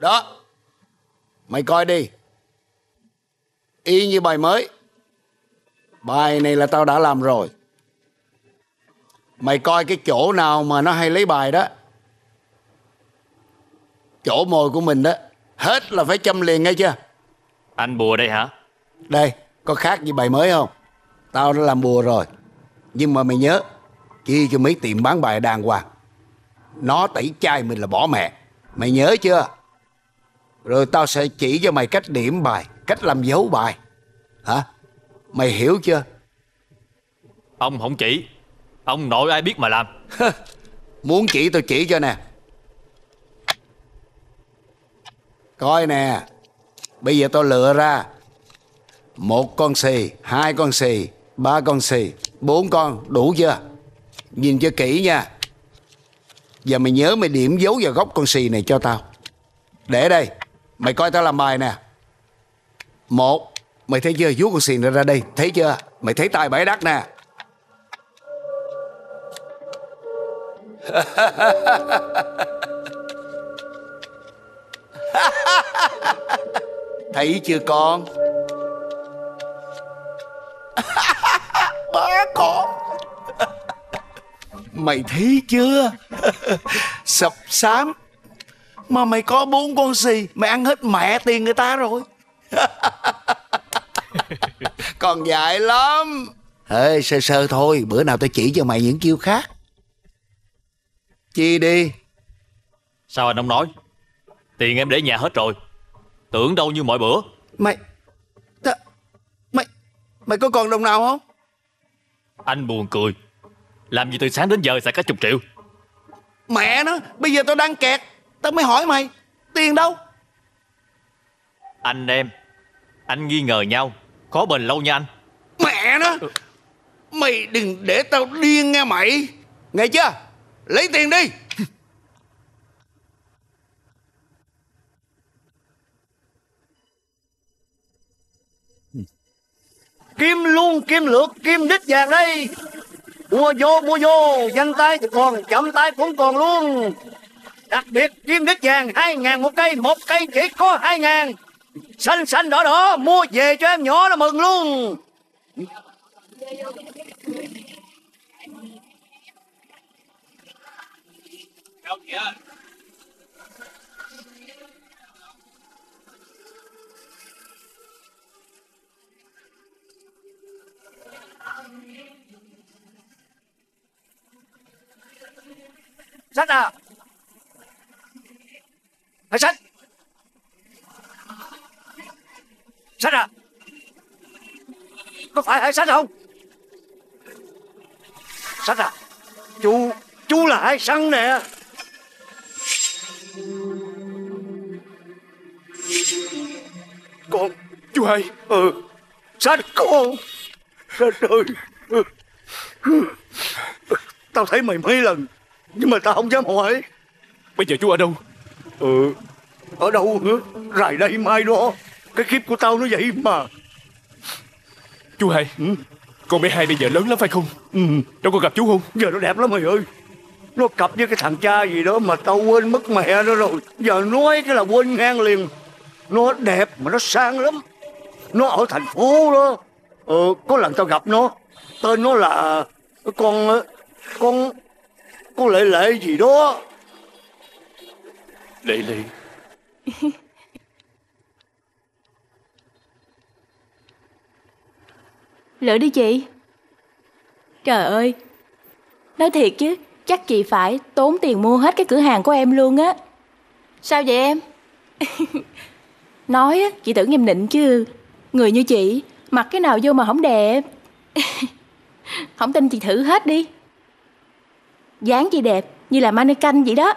Đó. Mày coi đi. Y như bài mới. Bài này là tao đã làm rồi. Mày coi cái chỗ nào mà nó hay lấy bài đó. Chỗ mồi của mình đó. Hết là phải châm liền nghe chưa? Anh bùa đây hả? Đây, có khác gì bài mới không? Tao đã làm bùa rồi. Nhưng mà mày nhớ, chi cho mấy tiệm bán bài đàng hoàng. Nó tẩy chay mình là bỏ mẹ. Mày nhớ chưa? Rồi tao sẽ chỉ cho mày cách điểm bài, cách làm dấu bài. Hả? Mày hiểu chưa? Ông không chỉ. Ông nội ai biết mà làm. Muốn chỉ tao chỉ cho nè. Coi nè. Bây giờ tao lựa ra. Một con xì, hai con xì, ba con xì, bốn con, đủ chưa? Nhìn cho kỹ nha. Giờ mày nhớ mày điểm dấu vào góc con xì này cho tao. Để đây. Mày coi tao làm bài nè. Một. Mày thấy chưa? Vú con xì nó ra đây. Thấy chưa? Mày thấy tay bãi đắt nè. Thấy chưa con? Má con. Mày thấy chưa? Sập sám mà mày có bốn con xì, mày ăn hết mẹ tiền người ta rồi. Còn dại lắm. Ê, sơ sơ thôi, bữa nào tao chỉ cho mày những chiêu khác. Chi đi. Sao anh không nói? Tiền em để nhà hết rồi. Tưởng đâu như mọi bữa. Mày... Ta... Mày... Mày có còn đồng nào không? Anh buồn cười. Làm gì từ sáng đến giờ xài cả chục triệu. Mẹ nó, bây giờ tao đang kẹt. Tao mới hỏi mày, tiền đâu? Anh em. Anh nghi ngờ nhau. Khó bền lâu nha anh. Mẹ nó! Mày đừng để tao điên nghe mày. Nghe chưa? Lấy tiền đi. Kim luôn, kim lược, kim đích vàng đây. Mua vô, mua vô, nhanh tay thì còn, chậm tay cũng còn luôn. Đặc biệt kim đích vàng hai ngàn một cây, một cây chỉ có hai ngàn. Xanh xanh đỏ đỏ, mua về cho em nhỏ nó mừng luôn. Sách à phải sách Sách à? Có phải Hải sách không? Sách à? Chú Chú là Hải Săn nè? Con, Chú hai. Ừ. Sách con. Sách ơi Tao thấy mày mấy lần, Nhưng mà tao không dám hỏi. Bây giờ chú ở đâu? Ừ. Ở đâu hả? Rài đây mai đó. Cái kiếp của tao nó vậy mà. Chú hai Con bé hai bây giờ lớn lắm phải không? Ừ. Đâu có gặp chú không? Giờ nó đẹp lắm mày ơi. Nó cặp với cái thằng cha gì đó Mà tao quên mất mẹ nó rồi. Giờ nói cái là quên ngang liền. Nó đẹp mà nó sang lắm. Nó ở thành phố đó. Ờ có lần tao gặp nó. Tên nó là Con Con Con lệ lệ gì đó Lệ lệ Lựa đi chị. Trời ơi. Nói thiệt chứ Chắc chị phải tốn tiền mua hết cái cửa hàng của em luôn á. Sao vậy em? Nói á, chị tưởng em nịnh chứ. Người như chị Mặc cái nào vô mà không đẹp Không tin chị thử hết đi. Dáng chị đẹp Như là mannequin vậy đó.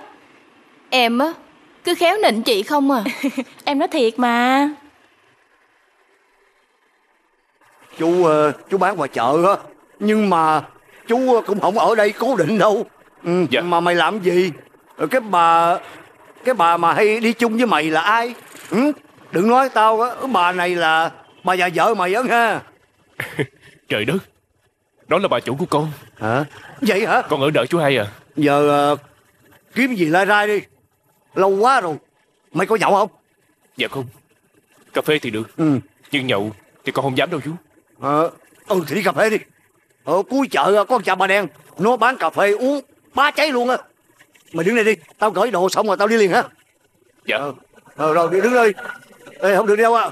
Em á Cứ khéo nịnh chị không à. Em nói thiệt mà. Chú ờ, chú bán ngoài chợ á. Nhưng mà chú ờ, cũng không ở đây cố định đâu. Ừ, Dạ. mà mày làm gì? Rồi cái bà cái bà mà hay đi chung với mày là ai? Ừ? đừng nói tao á. Bà này là bà già vợ mày á ha Trời đất. Đó là bà chủ của con. Hả? Vậy hả? Con ở đợi chú hai à. Giờ ờ, kiếm gì lai rai đi lâu quá rồi Mày có nhậu không? Dạ không Cà phê thì được Ừ. Nhưng nhậu thì con không dám đâu chú Ờ, ừ thì đi cà phê đi. Ở cuối chợ có con chà bà đen, nó bán cà phê uống ba cháy luôn á. Mày đứng đây đi, tao gửi đồ xong rồi tao đi liền ha. Dạ Ờ, ờ rồi đi đứng đây. Ê, không được đi đâu à.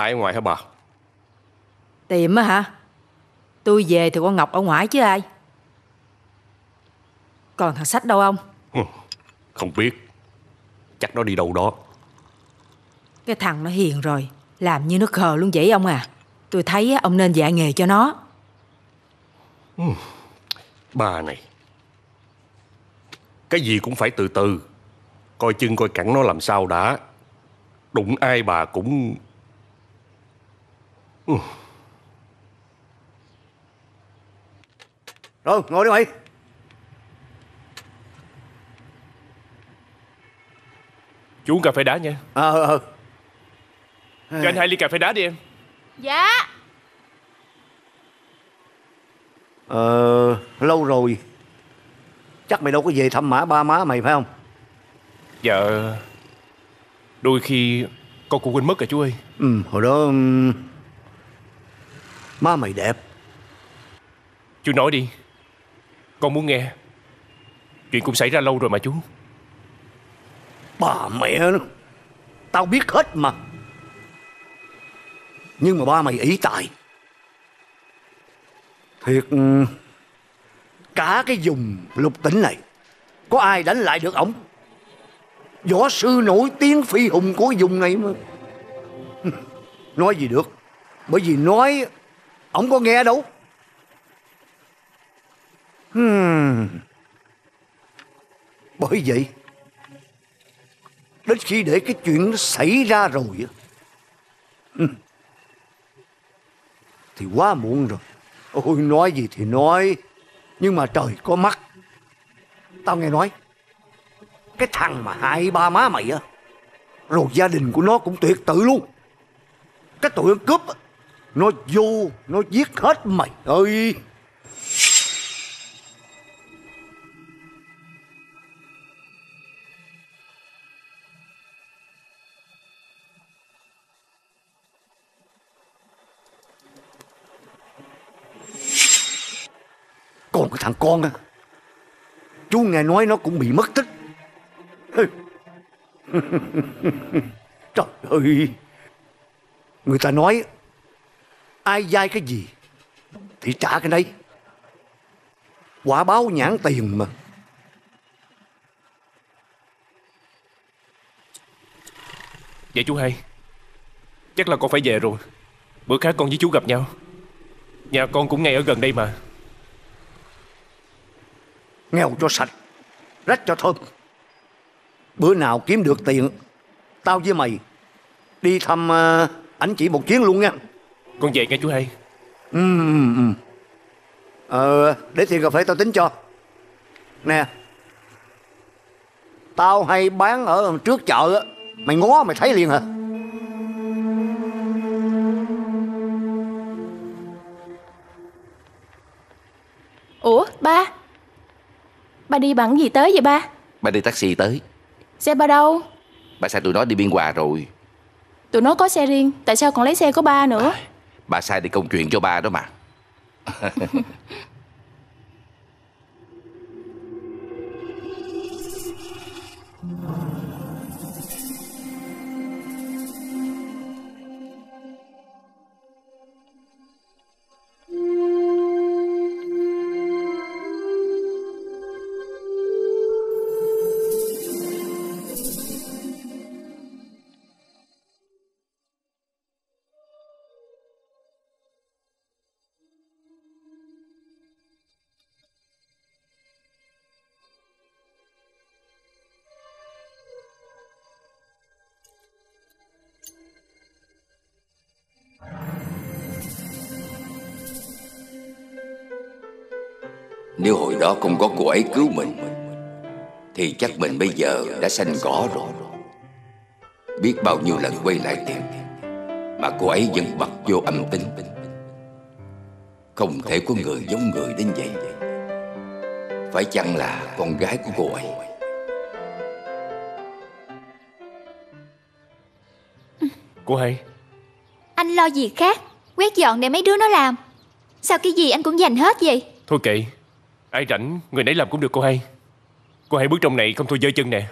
Ai ở ngoài hả bà? Tìm á hả? Tôi về thì con Ngọc ở ngoài chứ ai? Còn thằng sách đâu ông? Không biết. Chắc nó đi đâu đó. Cái thằng nó hiền rồi Làm như nó khờ luôn vậy ông à. Tôi thấy ông nên dạy nghề cho nó. Bà này. Cái gì cũng phải từ từ. Coi chân coi cẳng nó làm sao đã. Đụng ai bà cũng Rồi, ngồi đi mày. Chú uống cà phê đá nha Ờ, ờ, Cho anh hai ly cà phê đá đi em Dạ ờ, lâu rồi. Chắc mày đâu có về thăm mã ba má mày phải không? Dạ Đôi khi con cũng quên mất rồi chú ơi Ừ, hồi đó... Má mày đẹp. Chú nói đi. Con muốn nghe. Chuyện cũng xảy ra lâu rồi mà chú. Bà mẹ nó Tao biết hết mà. Nhưng mà ba mày ý tài. Thiệt ừ, Cả cái vùng lục tỉnh này Có ai đánh lại được ổng? Võ sư nổi tiếng phi hùng của vùng này mà. Nói gì được Bởi vì nói ông có nghe đâu hmm. Bởi vậy Đến khi để cái chuyện nó xảy ra rồi hmm. Thì quá muộn rồi Ôi nói gì thì nói Nhưng mà trời có mắt Tao nghe nói Cái thằng mà hại ba má mày á Rồi gia đình của nó cũng tuyệt tự luôn Cái tụi ăn cướp á, nó vô, Nó giết hết mày ơi. Còn cái thằng con á, Chú nghe nói nó cũng bị mất tích. Trời ơi. Người ta nói Ai dai cái gì Thì trả cái đấy Quả báo nhãn tiền mà. Dạ chú hai Chắc là con phải về rồi. Bữa khác con với chú gặp nhau. Nhà con cũng ngay ở gần đây mà. Nghèo cho sạch Rách cho thơm. Bữa nào kiếm được tiền Tao với mày Đi thăm ờ, anh chị một chuyến luôn nha Con về nghe chú hai Ờ Để tiền cà phê tao tính cho. Nè Tao hay bán ở trước chợ á Mày ngó mày thấy liền hả? Ủa ba? Ba đi bằng gì tới vậy ba? Ba đi taxi tới. Xe ba đâu? Ba sai tụi nó đi biên hòa rồi. Tụi nó có xe riêng Tại sao còn lấy xe của ba nữa bà sai đi công chuyện cho ba đó mà. đó không có cô ấy cứu mình Thì chắc mình bây giờ đã xanh cỏ rồi. Biết bao nhiêu lần quay lại tìm Mà cô ấy vẫn bật vô âm tính. Không thể có người giống người đến vậy. Phải chăng là con gái của cô ấy? Cô hai Anh lo gì khác? Quét dọn để mấy đứa nó làm. Sao cái gì anh cũng dành hết vậy? Thôi kệ Ai rảnh, người nấy làm cũng được, cô hai. Cô hai bước trong này không thôi dơ chân nè.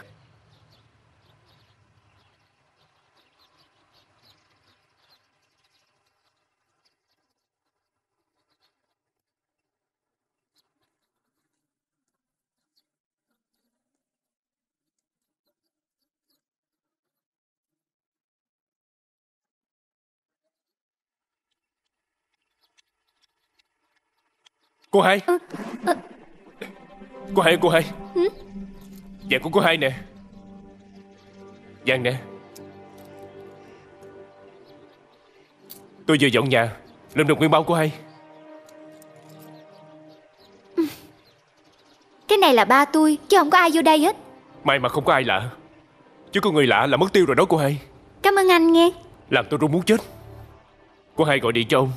Cô hai. Cô hai cô hai. Dạ của cô hai nè. Giang nè. Tôi vừa dọn nhà Làm được nguyên bao của hai. Cái này là ba tôi Chứ không có ai vô đây hết. May mà không có ai lạ. Chứ có người lạ là mất tiêu rồi đó cô hai. Cảm ơn anh nghe. Làm tôi run muốn chết. Cô hai gọi điện cho ông.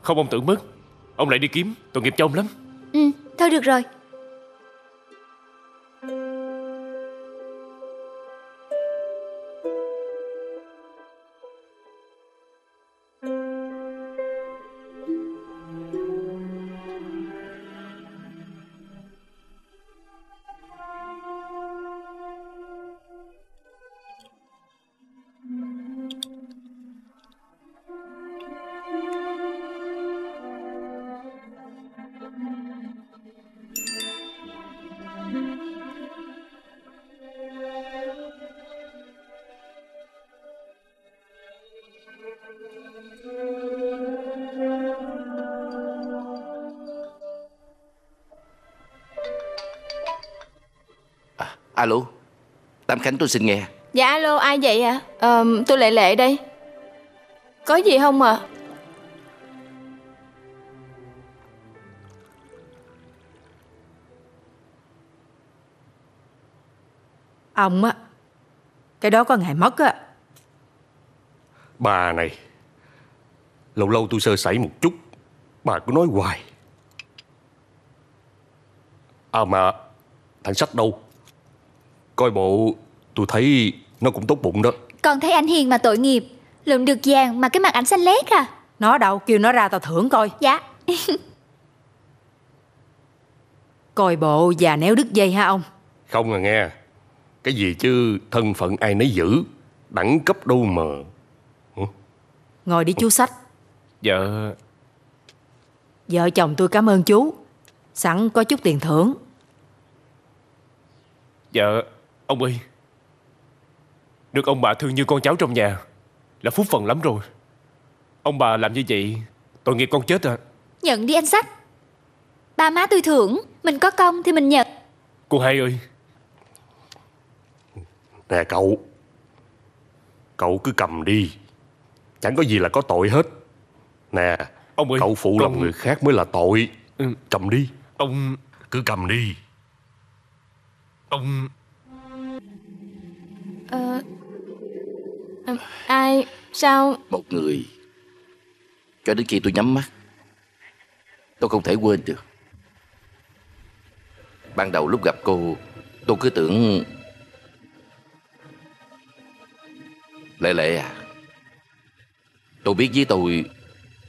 Không ông tưởng mất Ông lại đi kiếm tội nghiệp cho ông lắm. Ừ thôi được rồi. Alo Tam Khánh tôi xin nghe. Dạ alo ai vậy ạ? Ờ tôi Lệ Lệ đây. Có gì không ạ? Ông á Cái đó có ngày mất á. Bà này Lâu lâu tôi sơ sẩy một chút Bà cứ nói hoài. À mà Thằng sách đâu Coi bộ tôi thấy Nó cũng tốt bụng đó. Còn thấy anh hiền mà tội nghiệp Lượm được vàng mà cái mặt ảnh xanh lét à? Nó đâu kêu nó ra tao thưởng coi. Dạ. Coi bộ già néo đứt dây ha ông. Không à nghe Cái gì chứ thân phận ai nấy giữ Đẳng cấp đâu mà. Ngồi đi chú sách. Dạ. Vợ chồng tôi cảm ơn chú Sẵn có chút tiền thưởng. Dạ Ông ơi Được ông bà thương như con cháu trong nhà Là phúc phần lắm rồi. Ông bà làm như vậy Tội nghiệp con chết à. Nhận đi anh sách. Ba má tôi thưởng Mình có công thì mình nhận. Cô hai ơi. Nè cậu. Cậu cứ cầm đi. Chẳng có gì là có tội hết. Nè Ông ơi Cậu phụ con- lòng người khác mới là tội. Ừ. Cầm đi. Ông Cứ cầm đi. Ông Ờ, ờ Ai, Sao? Một người. Cho đến khi tôi nhắm mắt, Tôi không thể quên được. Ban đầu lúc gặp cô, Tôi cứ tưởng Lệ lệ à. Tôi biết với tôi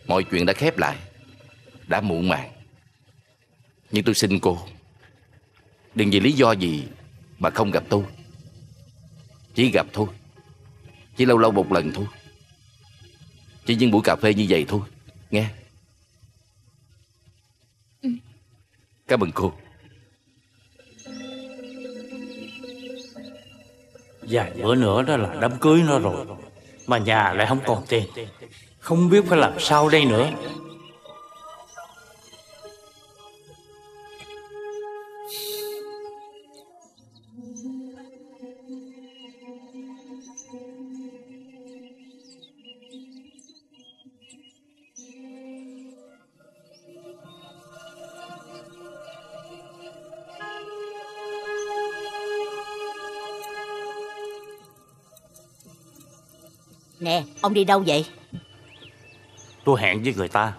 Mọi chuyện đã khép lại, Đã muộn màng. Nhưng tôi xin cô, Đừng vì lý do gì Mà không gặp tôi. Chỉ gặp thôi. Chỉ lâu lâu một lần thôi. Chỉ những buổi cà phê như vậy thôi. Nghe. Cảm ơn cô. Vài bữa nữa đó là đám cưới nó rồi. Mà nhà lại không còn tiền. Không biết phải làm sao đây nữa ông đi đâu vậy? Tôi hẹn với người ta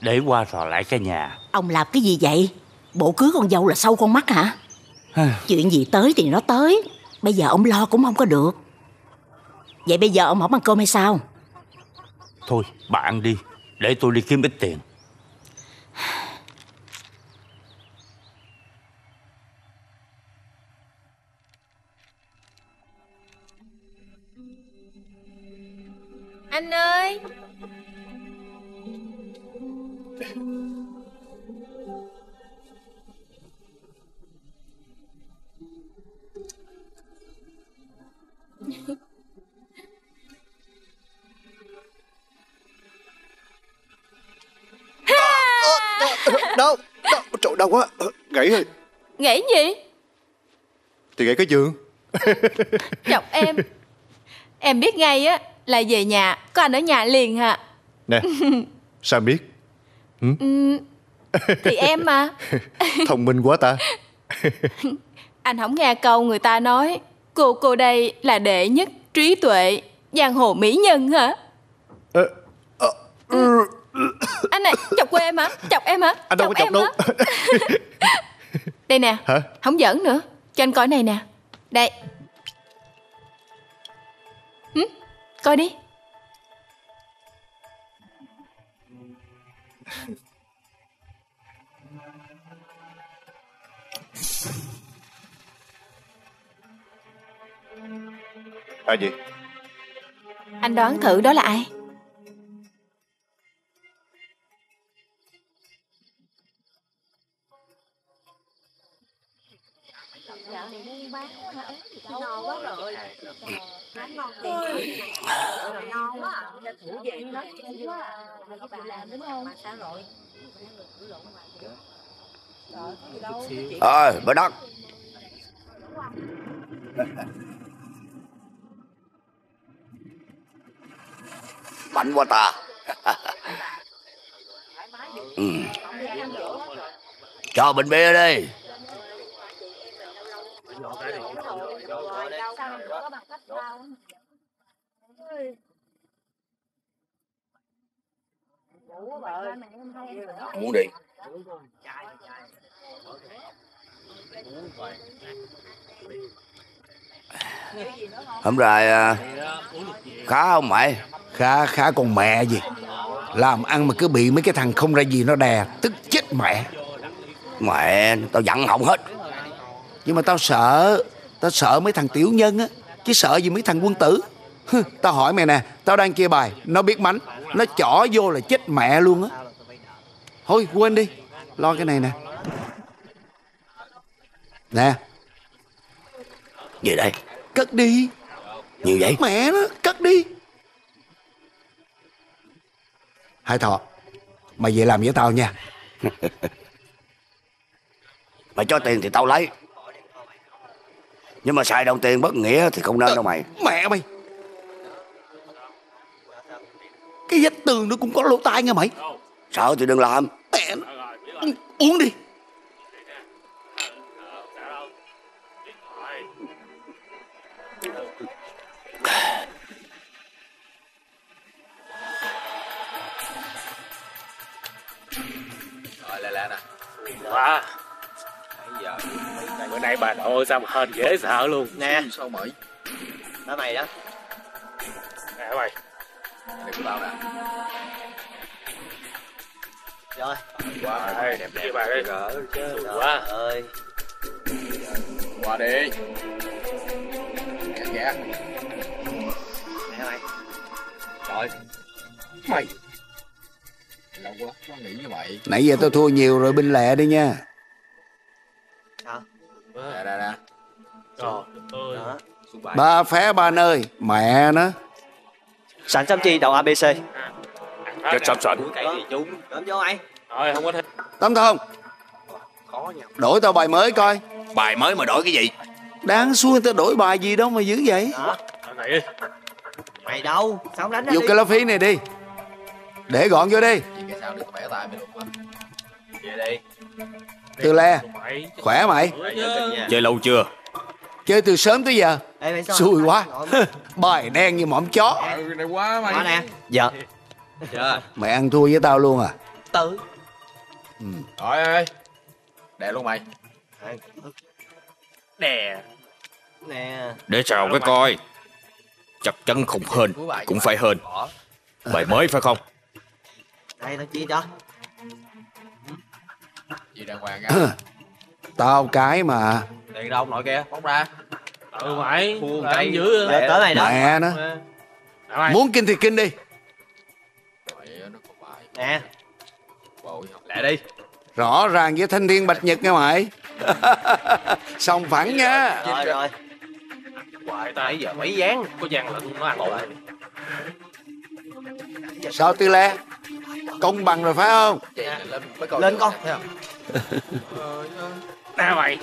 Để qua rò lại cái nhà Ông làm cái gì vậy? Bộ cưới con dâu là sâu con mắt hả? Chuyện gì tới thì nó tới Bây giờ ông lo cũng không có được Vậy bây giờ ông không ăn cơm hay sao? Thôi bạn đi Để tôi đi kiếm ít tiền Đau, đau, trời đau quá, Ờ, gãy rồi. Nghĩ gì? Thì gãy cái giường. Chọc em Em biết ngay á Là về nhà Có anh ở nhà liền hả? Nè, sao em biết? Ừ, Thì em mà. Thông minh quá ta. Anh không nghe câu người ta nói Cô cô đây là đệ nhất trí tuệ Giang hồ mỹ nhân hả? Ờ, Ừ. Anh này chọc cô em hả Chọc em hả Anh đâu có chọc em đâu? Đây nè Hả? Không giỡn nữa Cho anh coi này nè Đây Hử? Coi đi Ai vậy? Anh đoán thử đó là ai Ờ, bà Đắc Mạnh quá. Ta. Ừ. Cho bình bia đi Muốn đi. Hôm rồi à, khá không mày? Khá khá con mẹ gì? Làm ăn mà cứ bị mấy cái thằng không ra gì nó đè Tức chết mẹ. Mẹ, tao giận họng hết. Nhưng mà tao sợ Tao sợ mấy thằng tiểu nhân á Chứ sợ gì mấy thằng quân tử. Hừ, Tao hỏi mày nè Tao đang kia bài Nó biết mánh Nó chỏ vô là chết mẹ luôn á. Thôi quên đi. Lo cái này nè. Nè. Gì đây? Cất đi. Như vậy? Mẹ nó cất đi. Hai thọ Mày về làm với tao nha. Mày cho tiền thì tao lấy. Nhưng mà xài đồng tiền bất nghĩa thì không nên đâu mày. Mẹ mày Cái vách tường nó cũng có lỗ tai nha mày. Sợ thì đừng làm. Mẹ nó. Uống đi. Wow. Bữa nay bà nội sao mà hên dễ sợ luôn. Nè Sao Đó mày đó. Nè mày Tao nè Rồi Wow, hey, đẹp đẹp bà đi Gỡ chứ Trời quá. ơi Qua đi. Kìa kìa Nè mày Rồi Mày. Lâu quá Nó nghĩ như vậy. Nãy giờ tao thua nhiều rồi binh lẹ đi nha. Nè nè nè. Trời ơi. Đó. Xuống bài Ba phé ba nơi. Mẹ nó Sẵn chăm chi đầu ABC sẵn sẵn. Chúng Đấm vô mày Thôi không có thích. Tâm thông Khó nha Đổi tao bài mới coi. Bài mới mà đổi cái gì? Đáng xui tao đổi bài gì đâu mà dữ vậy? Đi. Mày đâu? Sao không đánh đi? cái lá phí này đi. Để gọn vô đi. Vì cái sao được bẻ tay mày đụng Về đi. Tư le Khỏe mày. Chơi lâu chưa Chơi từ sớm tới giờ. Ê, mày sao Xui quá. Bài đen như mõm chó. Ừ, này quá mày. Quá nè. Dạ. Dạ. Mày ăn thua với tao luôn à? Tự. Rồi ơi. Đè luôn mày. Nè Nè Để sao cái coi. Chắc chắn không hên Cũng phải hên. Bài mới phải không? Đây tao chia cho. Gì đàng hoàng ra. Tao cái mà Tiền đâu ông nội kia, bóc ra. Ừ mày Làm cây. dữ Để tới mày đó. Mẹ nó. Muốn kinh thì kinh đi. Nè. Lẹ đi. Rõ ràng với thanh thiên bạch nhật nha mày. Xong phẳng nha. Rồi rồi. Hoài ta. Nãy giờ mấy dán Có gian lận nó ăn rồi Sao Tư Le? Công bằng rồi phải không? Lên con. Nè mày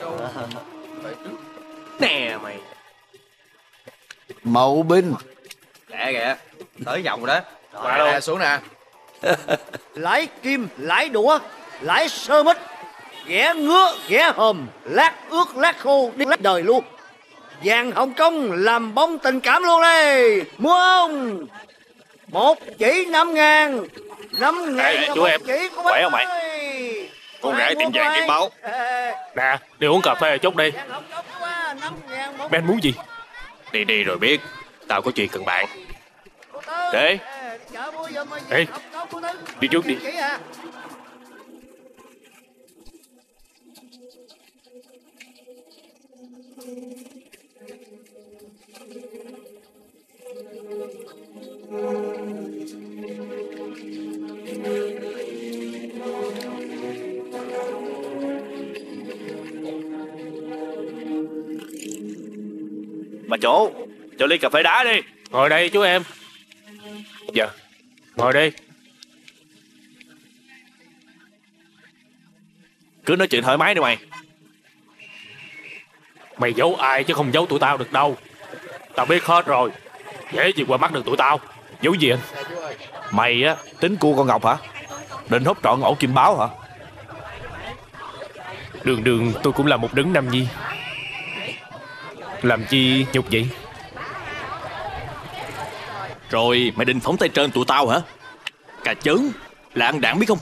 Nè mày Mậu binh Lẹ kìa. Tới vòng rồi đó. Rồi Rồi luôn. nè, xuống nè. lái kim lái đũa lái sơ mít ghẻ ngứa ghẻ hòm lát ướt lát khô đi lát đời luôn vàng hồng kông làm bóng tình cảm luôn đây mua không một chỉ năm ngàn năm ngàn Ê, chú một em, chỉ của khỏe bác không mày? Con rể tiệm vàng ai? báo Ê, Nè đi uống cà phê chút đi. Một Mấy anh muốn gì? Đi đi rồi biết. Tao có chuyện cần bạn. Để Ê, ơi, Ê, đi trước đi. Chỉ à? Bà chủ Cho ly cà phê đá đi. Ngồi đây chú em. Dạ Ngồi đi Cứ nói chuyện thoải mái đi mày. Mày giấu ai chứ không giấu tụi tao được đâu. Tao biết hết rồi. Dễ gì qua mắt được tụi tao. Giấu gì anh? Mày á tính cua con Ngọc hả? Định hút trọn ổ kim báo hả? Đường đường tôi cũng là một đấng nam nhi Làm chi nhục vậy? Rồi mày định phóng tay trên tụi tao hả? Cà chớn Là ăn đạn biết không?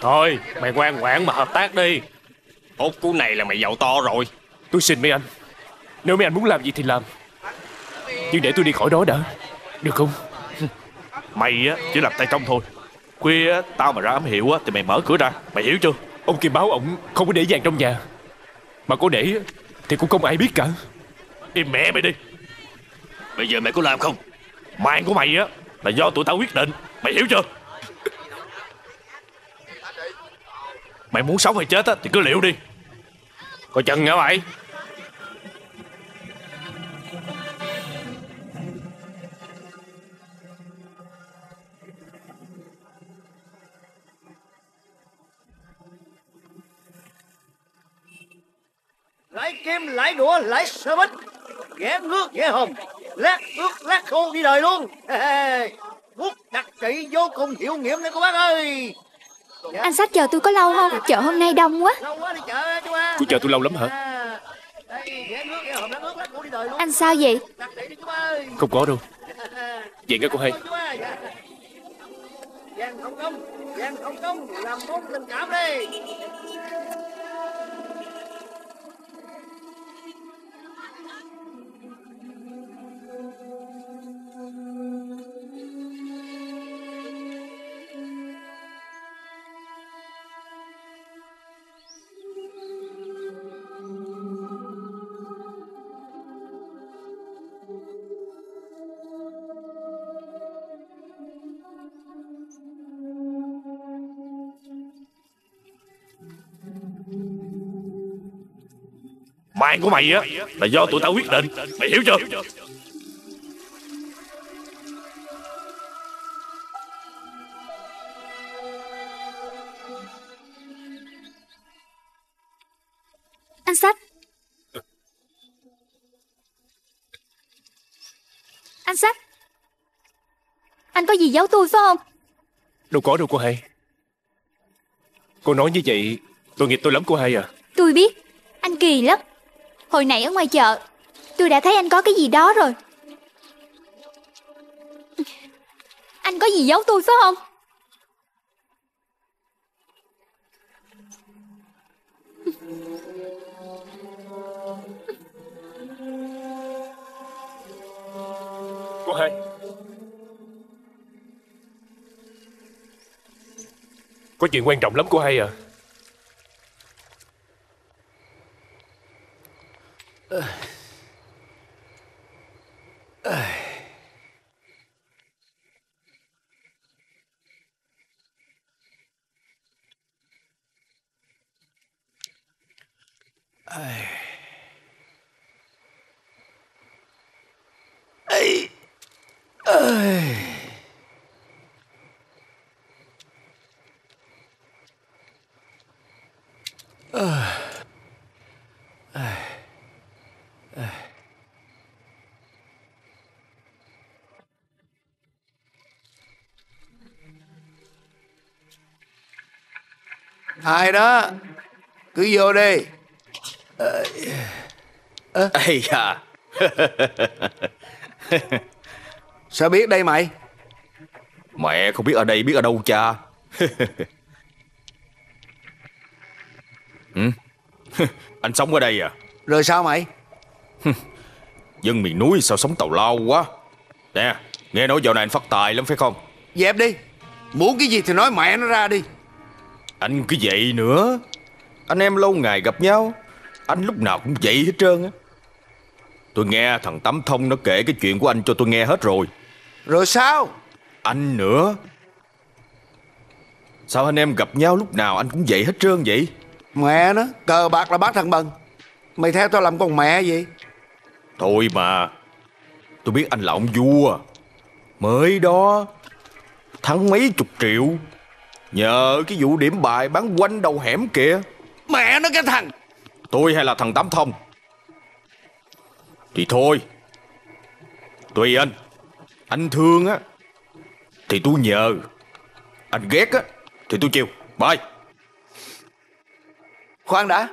Thôi mày ngoan ngoãn mà hợp tác đi. Ốt cú này là mày giàu to rồi. Tôi xin mấy anh. Nếu mấy anh muốn làm gì thì làm. Nhưng để tôi đi khỏi đó đã. Được không? Mày á chỉ làm tay trong thôi. Khuya á, tao mà ra ám hiệu á Thì mày mở cửa ra. Mày hiểu chưa Ông kia Báo ổng không có để vàng trong nhà. Mà có để thì cũng không ai biết cả. Im mẹ mày đi. Bây giờ mày có làm không? Mạng của mày á, Là do tụi tao quyết định. Mày hiểu chưa? Mày muốn sống hay chết á, Thì cứ liệu đi. Coi chừng nha mày? Lái kim lái đũa lái sơ mít ghé nước ghé hồng lát ướt lát khô đi đời luôn. Bút đặc trị vô cùng hiệu nghiệm đấy cô bác ơi. Anh sách chờ tôi có lâu không? Chợ hôm nay đông quá. Lâu quá đi chợ chú ba Cô chờ tôi lâu lắm hả? Luôn. Anh sao vậy? Đặc trị đi chú ba ơi. Không có đâu. Vậy nghe cô hay. Dạ. vàng hồng kông vàng hồng kông làm món tình cảm đi Mạng của mày á. Là do tụi tao quyết định. Mày hiểu chưa? Anh sách. Anh sách. Anh có gì giấu tôi phải không? Đâu có đâu cô hay Cô nói như vậy Tội nghiệp tôi lắm cô hai à. Tôi biết. Anh kỳ lắm Hồi nãy ở ngoài chợ, Tôi đã thấy anh có cái gì đó rồi. Anh có gì giấu tôi phải không? Cô hai Có chuyện quan trọng lắm cô hai à. Ây. Ây. Ờ. ai đó cứ vô đi. Ờ, ơ. Ây da. Sao biết đây mày? Mẹ không biết ở đây biết ở đâu cha? Ừ? Anh sống ở đây à? Rồi sao mày? Dân miền núi sao sống tàu lao quá? Nè Nghe nói dạo này anh phát tài lắm phải không? Dẹp đi. Muốn cái gì thì nói mẹ nó ra đi Anh cứ vậy nữa. Anh em lâu ngày gặp nhau Anh lúc nào cũng vậy hết trơn á. Tôi nghe thằng Tắm Thông nó kể cái chuyện của anh cho tôi nghe hết rồi. Rồi sao? Anh nữa. Sao anh em gặp nhau lúc nào anh cũng vậy hết trơn vậy? Mẹ nó cờ bạc là bác thằng bần. Mày theo tao làm con mẹ gì Thôi mà Tôi biết anh là ông vua. Mới đó Thắng mấy chục triệu Nhờ cái vụ điểm bài bán quanh đầu hẻm kìa. Mẹ nó cái thằng. Tôi hay là thằng Tám Thông? Thì thôi. Tùy anh. Anh thương á Thì tôi nhờ. Anh ghét á Thì tôi chịu. Bye. Khoan đã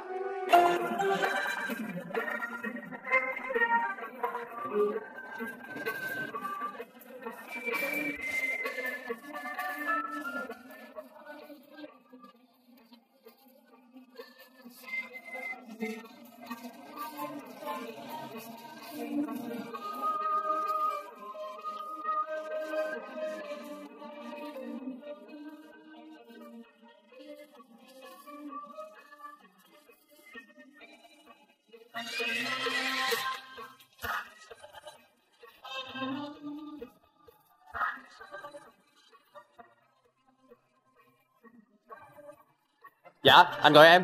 Dạ, anh gọi em.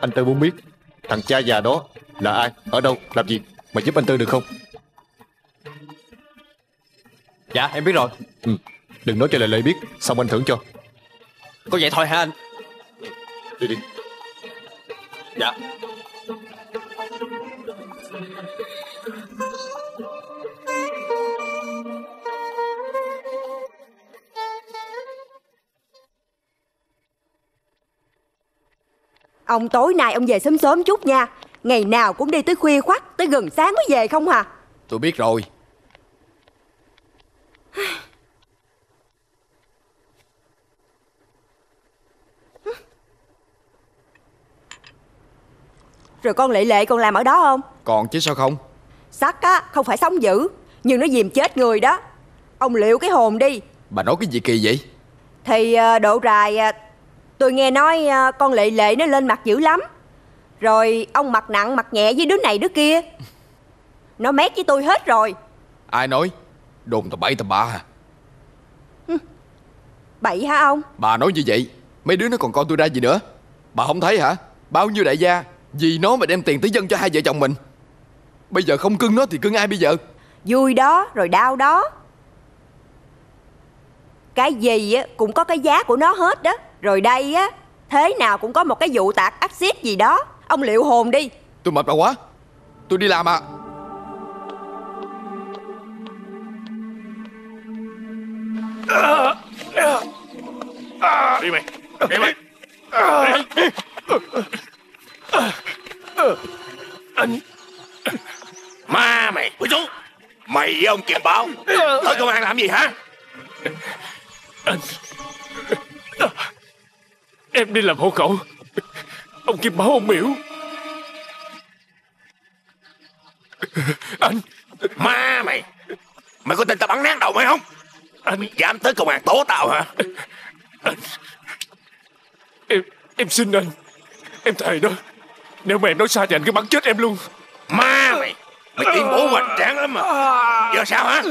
Anh Tư muốn biết thằng cha già đó là ai, ở đâu, làm gì mà giúp anh Tư được không? Dạ, em biết rồi. Ừ, đừng nói cho Lệ Lệ biết, xong anh thưởng cho. Có vậy thôi hả anh? Đi đi. Dạ. Ông tối nay ông về sớm sớm chút nha. Ngày nào cũng đi tới khuya khoắt Tới gần sáng mới về không hả? Tôi biết rồi. Rồi con lệ lệ còn làm ở đó không? Còn chứ sao không? Sắc á không phải sống dữ Nhưng nó dìm chết người đó. Ông liệu cái hồn đi. Bà nói cái gì kỳ vậy? Thì ờ, độ rài ờ, Tôi nghe nói ờ, con lệ lệ nó lên mặt dữ lắm. Rồi ông mặt nặng mặt nhẹ với đứa này đứa kia. Nó mét với tôi hết rồi. Ai nói? Đồn tầm bậy tầm bạ à Bậy hả ông? Bà nói như vậy Mấy đứa nó còn coi tôi ra gì nữa? Bà không thấy hả? Bao nhiêu đại gia Vì nó mà đem tiền tới dân cho hai vợ chồng mình. Bây giờ không cưng nó thì cưng ai bây giờ? Vui đó rồi đau đó. Cái gì á cũng có cái giá của nó hết đó rồi đây á Thế nào cũng có một cái vụ tạc axit gì đó. Ông liệu hồn đi. Tôi mệt bà quá. Tôi đi làm à Đi mày. Đi mày. Anh. Ma mày. Quý chú, Mày với ông kiểm báo Tới công an làm gì hả? Anh. Em đi làm hộ khẩu. Ông Kim báo ông miễu Anh. Ma mày. Mày có tin tao bắn nát đầu mày không? Anh. Dám tới công an tố tao hả? Em em xin anh. Em thề đó. Nếu mà em nói sai thì anh cứ bắn chết em luôn. Ma mày. Mày tuyên bố hoành tráng lắm mà. Giờ sao hả?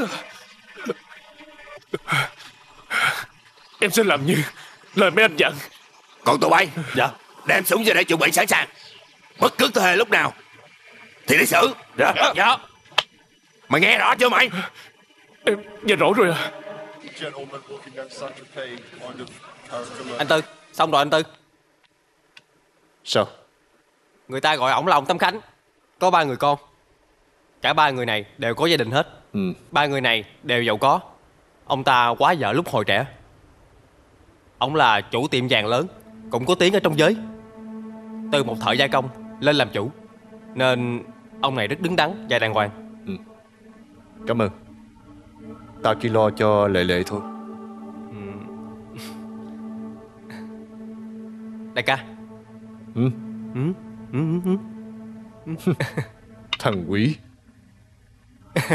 Em sẽ làm như lời mấy anh dặn Còn tụi bay? Dạ. Đem súng ra để chuẩn bị sẵn sàng. Bất cứ cơ hội lúc nào Thì để xử. Dạ. Dạ. Mày nghe rõ chưa mày? Em nghe rõ rồi à Anh Tư Xong rồi anh Tư. Sao? Người ta gọi ổng là ông Tâm Khánh. Có ba người con. Cả ba người này đều có gia đình hết. Ừ. Ba người này đều giàu có. Ông ta quá vợ lúc hồi trẻ. Ông là chủ tiệm vàng lớn Cũng có tiếng ở trong giới Từ một thợ gia công lên làm chủ Nên ông này rất đứng đắn và đàng hoàng Cảm ơn Tao chỉ lo cho Lệ Lệ thôi Đại ca ừ. Ừ. Ừ. Ừ. Ừ. Thằng quỷ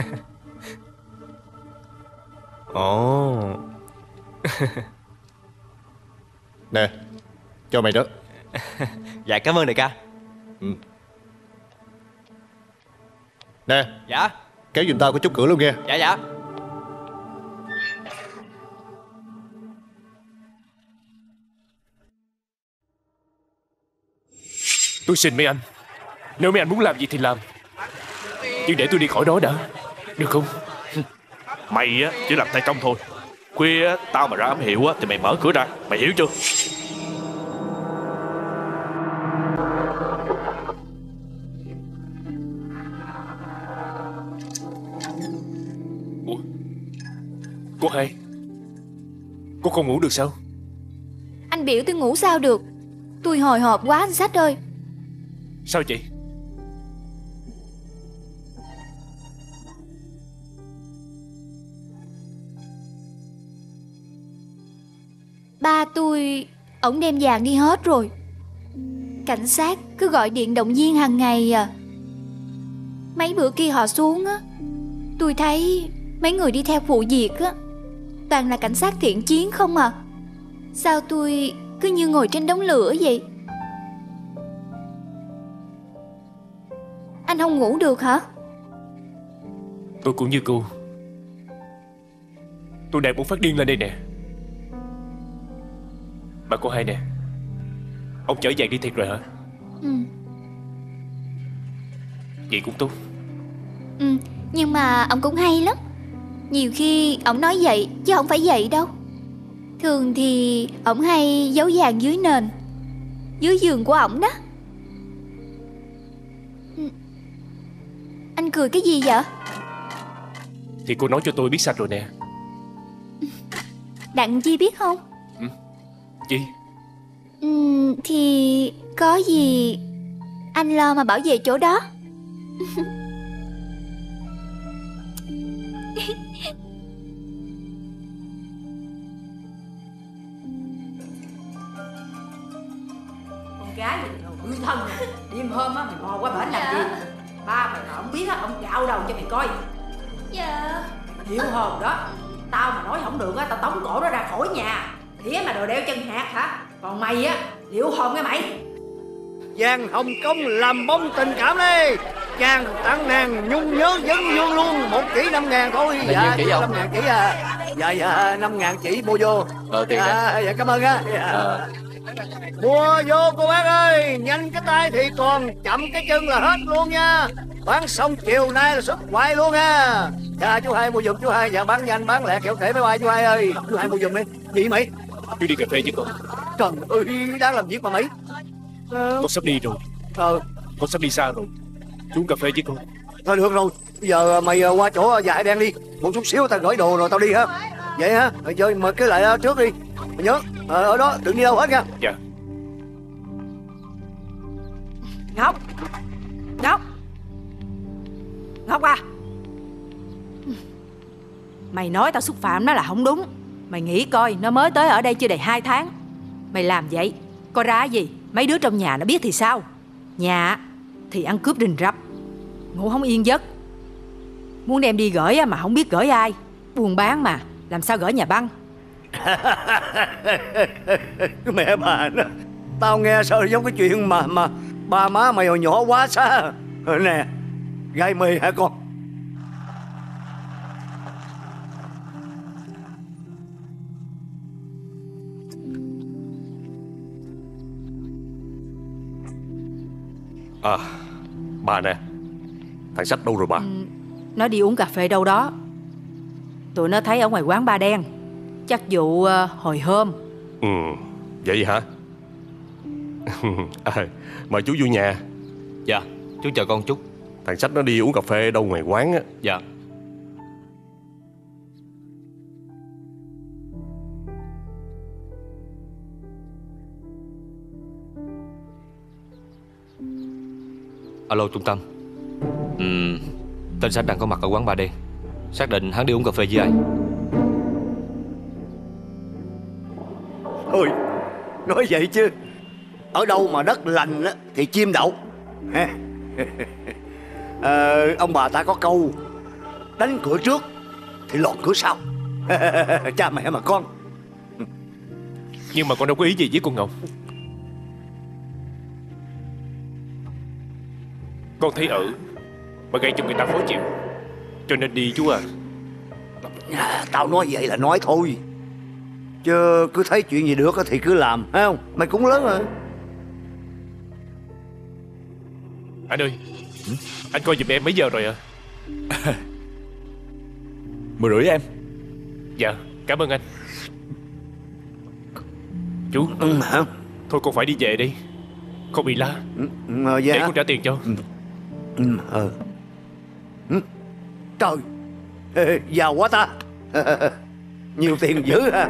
Ồ Nè Cho mày đó. Dạ cảm ơn đại ca. Ừ. Nè Dạ. Kéo giùm tao có chút cửa luôn nghe. Dạ dạ. Tôi xin mấy anh. Nếu mấy anh muốn làm gì thì làm. Nhưng để tôi đi khỏi đó đã. Được không? Mày á chỉ làm tay công thôi. Khuya á, tao mà ra ám hiệu á Thì mày mở cửa ra. Mày hiểu chưa Cô hai Cô không ngủ được sao? Anh biểu tôi ngủ sao được? Tôi hồi hộp quá anh sách ơi. Sao vậy? Ba tôi Ổng đem vàng đi hết rồi. Cảnh sát cứ gọi điện động viên hàng ngày à. Mấy bữa kia họ xuống á Tôi thấy mấy người đi theo phụ việc á Toàn là cảnh sát thiện chiến không à? Sao tôi cứ như ngồi trên đống lửa vậy? Anh không ngủ được hả? Tôi cũng như cô. Tôi đang muốn phát điên lên đây nè. Mà cô hai nè Ông chở vàng đi thiệt rồi hả? Ừ. Vậy cũng tốt. Ừ Nhưng mà ông cũng hay lắm Nhiều khi ông nói vậy Chứ không phải vậy đâu. Thường thì ổng hay giấu vàng dưới nền Dưới giường của ổng đó. Ừ. Anh cười cái gì vậy? Thì cô nói cho tôi biết sạch rồi nè. Đặng Chi biết không? Chi? Ừ, Thì có gì Anh lo mà bảo vệ chỗ đó gái đồ người thân. Đêm hôm á mày mò qua bển làm gì Ba mày mà không biết á Ông gạo đầu cho mày coi. Dạ. Hiểu hồn đó Tao mà nói không được á Tao tống cổ nó ra khỏi nhà. Thía mà đồ đeo chân hạt hả? Còn mày á Liệu hồn cái mày. Giang Hồng Kông làm bông tình cảm đi. Chàng tặng nàng nhung nhớ vấn vương luôn. Một chỉ năm ngàn thôi. Bao nhiêu chỉ không? năm ngàn chỉ à. Dạ dạ năm ngàn chỉ mua vô. Ờ, tiền dạ, nè. dạ cảm ơn á. Dạ. Ờ. Mua vô cô bác ơi Nhanh cái tay thì còn Chậm cái chân là hết luôn nha. Bán xong chiều nay là xuất hoài luôn nha. Dạ chú hai mua giùm chú hai Dạ bán nhanh bán lẹ kẹo thể máy bay chú hai ơi. Chú hai mua giùm đi. Gì mày? Chú đi cà phê với con Trời ơi đang làm việc mà mày. Con sắp đi rồi. Ờ. Con sắp đi xa rồi. Chú uống cà phê với con Thôi được rồi Bây giờ mày ờ, qua chỗ dạy đen đi. Một chút xíu tao gửi đồ rồi tao đi ha Vậy ha Mày chơi mời cái lại ờ, trước đi. Mày nhớ ờ, Ở đó đừng đi đâu hết nha. Dạ. Ngọc Ngọc Ngọc à. Mày nói tao xúc phạm nó là không đúng. Mày nghĩ coi nó mới tới ở đây chưa đầy 2 tháng. Mày làm vậy Có ra gì? Mấy đứa trong nhà nó biết thì sao? Nhà thì ăn cướp rình rập. Ngủ không yên giấc. Muốn đem đi gửi á mà không biết gửi ai. Buôn bán mà Làm sao gửi nhà băng? Cái mẹ bà nó Tao nghe sao giống cái chuyện mà mà Ba má mày hồi nhỏ quá xa. Nè Gai mì hả con? À Bà nè Thằng sách đâu rồi bà? Nó đi uống cà phê đâu đó Tụi nó thấy ở ngoài quán ba đen. Chắc vụ ờ, hồi hôm. Ừ Vậy hả? À, Mời chú vô nhà. Dạ Chú chờ con chút. Thằng sách nó đi uống cà phê đâu ngoài quán á. Dạ. Alo trung tâm. Ừm Tên sách đang có mặt ở quán ba đen Xác định hắn đi uống cà phê với ai? Thôi Nói vậy chứ. Ở đâu mà đất lành á, thì chim đậu. Ha. Ờ, Ông bà ta có câu Đánh cửa trước Thì lọt cửa sau. Cha mẹ mà con. Nhưng mà con đâu có ý gì với con Ngọc? Con thấy ở Mà gây cho người ta khó chịu Cho nên đi chú à. À, Tao nói vậy là nói thôi. Chứ cứ thấy chuyện gì được á thì cứ làm Thấy không? Mày cũng lớn rồi. Anh ơi Anh coi giùm em mấy giờ rồi ạ? Mười rưỡi em. Dạ cảm ơn anh. Chú ừ, hả? Thôi con phải đi về đi. Không bị la. Ờ, dạ. Để con trả tiền cho. Ừ, ờ. Ừ. Trời. Ê, Giàu quá ta. Nhiều tiền dữ ha.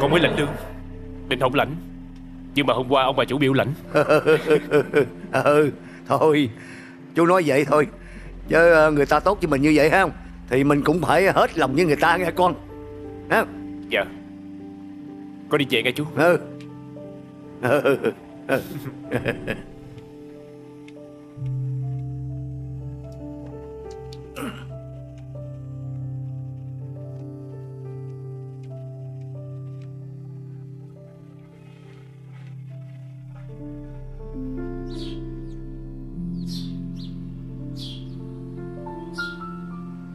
Con mới lãnh lương. Định không lãnh. Nhưng mà hôm qua ông bà chủ biểu lãnh. Ừ thôi. Chú nói vậy thôi. Chứ ờ, người ta tốt với mình như vậy ha thì mình cũng phải hết lòng với người ta nghe con. Ha Dạ. Con đi về nghe chú. Ừ.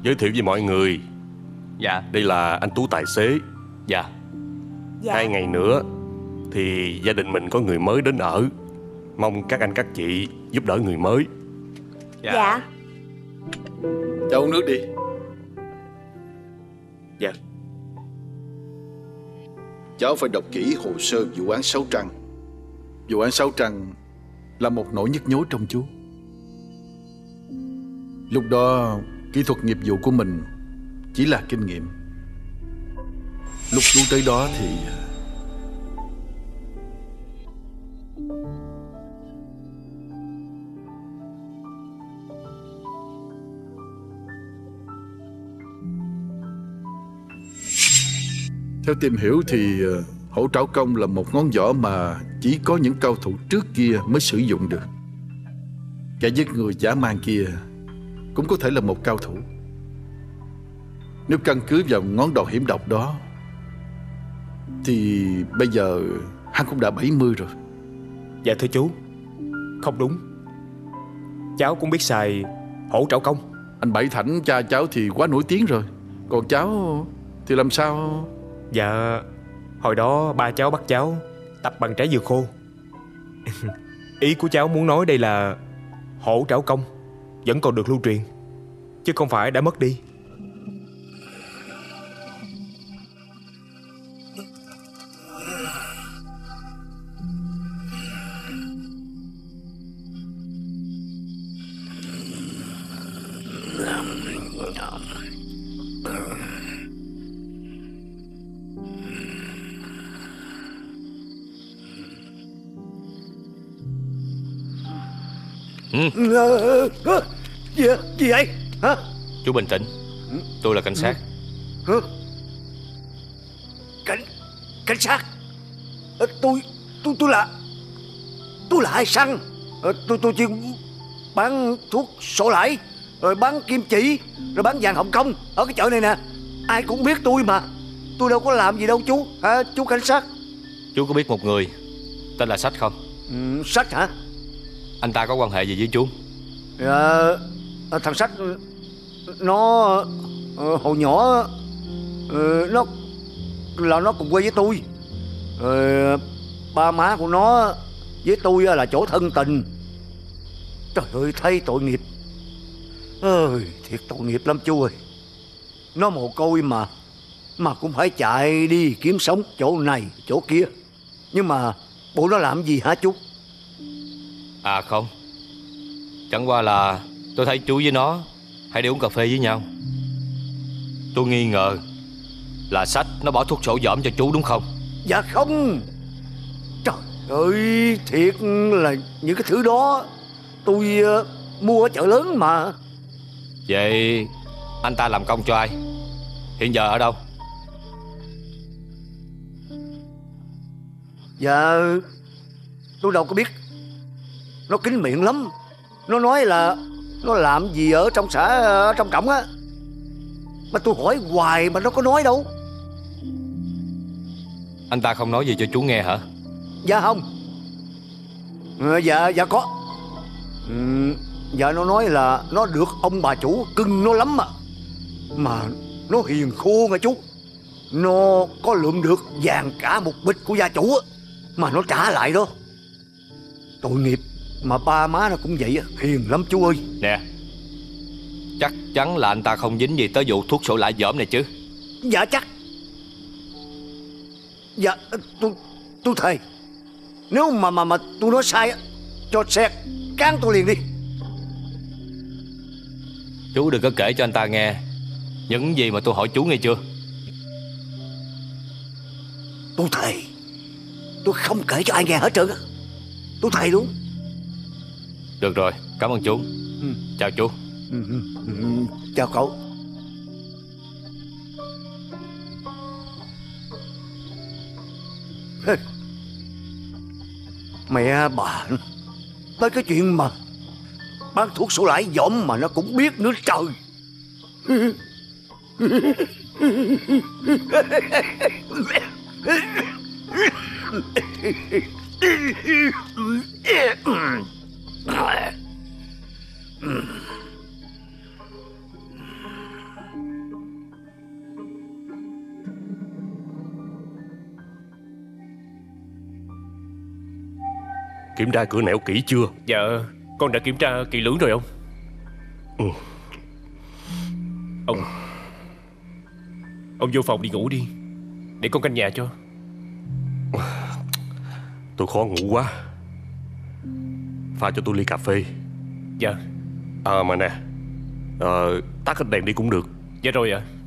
Giới thiệu với mọi người. Dạ. Đây là anh Tú tài xế. Dạ. Dạ. Hai ngày nữa Thì gia đình mình có người mới đến ở. Mong các anh các chị giúp đỡ người mới. Dạ. Cho uống nước đi. Dạ. Cháu phải đọc kỹ hồ sơ vụ án Sáu Trăng. Vụ án Sáu Trăng là một nỗi nhức nhối trong chú. Lúc đó kỹ thuật nghiệp vụ của mình chỉ là kinh nghiệm Lúc chú tới đó thì, Theo tìm hiểu thì ờ, hổ trảo công là một ngón võ mà chỉ có những cao thủ trước kia mới sử dụng được. Kẻ giết người giả man kia cũng có thể là một cao thủ. Nếu căn cứ vào ngón đòn hiểm độc đó thì bây giờ hắn cũng đã 70 rồi. Dạ thưa chú Không đúng Cháu cũng biết xài hổ trảo công Anh Bảy Thảnh cha cháu thì quá nổi tiếng rồi. Còn cháu thì làm sao? Dạ Hồi đó ba cháu bắt cháu Tập bằng trái dừa khô Ý của cháu muốn nói đây là Hổ trảo công vẫn còn được lưu truyền Chứ không phải đã mất đi Ừ gì, gì vậy? Hả? Chú bình tĩnh Tôi là cảnh sát. Hả? Cảnh cảnh sát? Ờ, Tôi tôi tôi là Tôi là ai săn. Ờ, Tôi tôi chuyên bán thuốc sổ lãi Rồi bán kim chỉ Rồi bán vàng Hồng Kông Ở cái chợ này nè. Ai cũng biết tôi mà. Tôi đâu có làm gì đâu chú. Hả chú cảnh sát? Chú có biết một người Tên là Sách không? Ừ, Sách hả? Anh ta có quan hệ gì với chú? Ờ, Ờ, thằng sách, nó ờ, hồi nhỏ ờ, nó, là nó cùng quê với tôi. Ba má của nó với tôi là chỗ thân tình. Trời ơi, thấy tội nghiệp. Ơi, thiệt tội nghiệp lắm chú ơi. Nó mồ côi mà mà cũng phải chạy đi kiếm sống chỗ này, chỗ kia. Nhưng mà bộ nó làm gì hả chú? À không. Chẳng qua là tôi thấy chú với nó Hay đi uống cà phê với nhau. Tôi nghi ngờ Là sách nó bỏ thuốc sổ dỏm cho chú đúng không? Dạ không. Trời ơi Thiệt là những cái thứ đó Tôi ờ, mua ở chợ lớn mà. Vậy anh ta làm công cho ai? Hiện giờ ở đâu? Dạ Tôi đâu có biết. Nó kín miệng lắm. Nó nói là Nó làm gì ở trong xã ở trong cổng á? Mà tôi hỏi hoài mà nó có nói đâu. Anh ta không nói gì cho chú nghe hả? Dạ không. Ờ, Dạ dạ có. Ừ, Dạ nó nói là Nó được ông bà chủ cưng nó lắm mà. Mà nó hiền khô nghe chú. Nó có lượm được vàng cả một bịch của gia chủ á, Mà nó trả lại đó. Tội nghiệp Mà ba má nó cũng vậy á, Hiền lắm chú ơi. Nè Chắc chắn là anh ta không dính gì tới vụ thuốc sổ lãi dỏm này chứ. Dạ chắc. Dạ tôi tôi thề Nếu mà mà mà tôi nói sai á Cho xe cán tôi liền đi. Chú đừng có kể cho anh ta nghe Những gì mà tôi hỏi chú nghe chưa? Tôi thề Tôi không kể cho ai nghe hết trơn á. Tôi thề luôn Được rồi cảm ơn chú. Chào chú. Ừ, ừ, ừ, Chào cậu. Mẹ bà Tới cái chuyện mà Bán thuốc sổ lãi dỏm mà nó cũng biết nữa trời Kiểm tra cửa nẻo kỹ chưa? Dạ con đã kiểm tra kỹ lưỡng rồi ông. Ừ. Ông Ông vô phòng đi ngủ đi. Để con canh nhà cho. Tôi khó ngủ quá Pha cho tôi ly cà phê. Dạ. À mà nè. Ờ Tắt hết đèn đi cũng được. Dạ rồi ạ. Ờ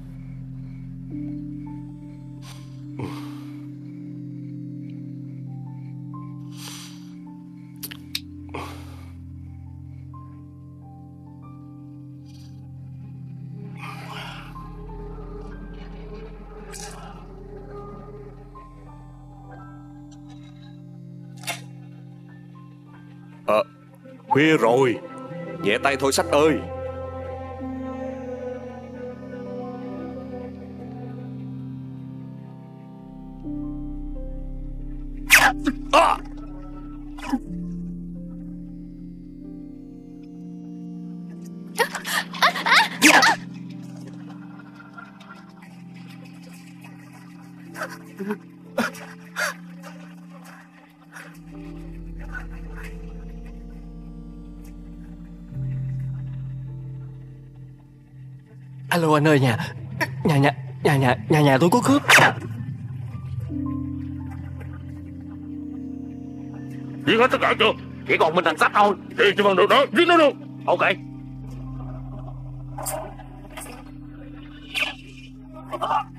Khuya rồi. Nhẹ tay thôi sách ơi. Anh ơi nhà Nhà nhà nhà nhà nhà nhà tôi có cướp. Giết hết tất cả chưa? Chỉ còn mình thằng sách thôi. Thì chỉ bằng được đó Giết nó luôn. Ok. vụ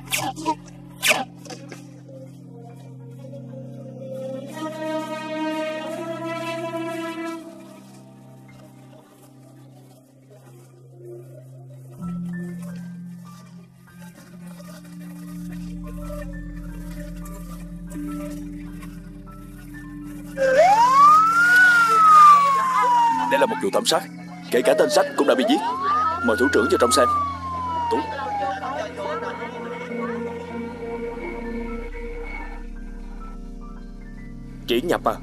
thảm sách Kể cả tên sách cũng đã bị giết. Mời thủ trưởng vào trong xem. Tú. Chỉ nhập à.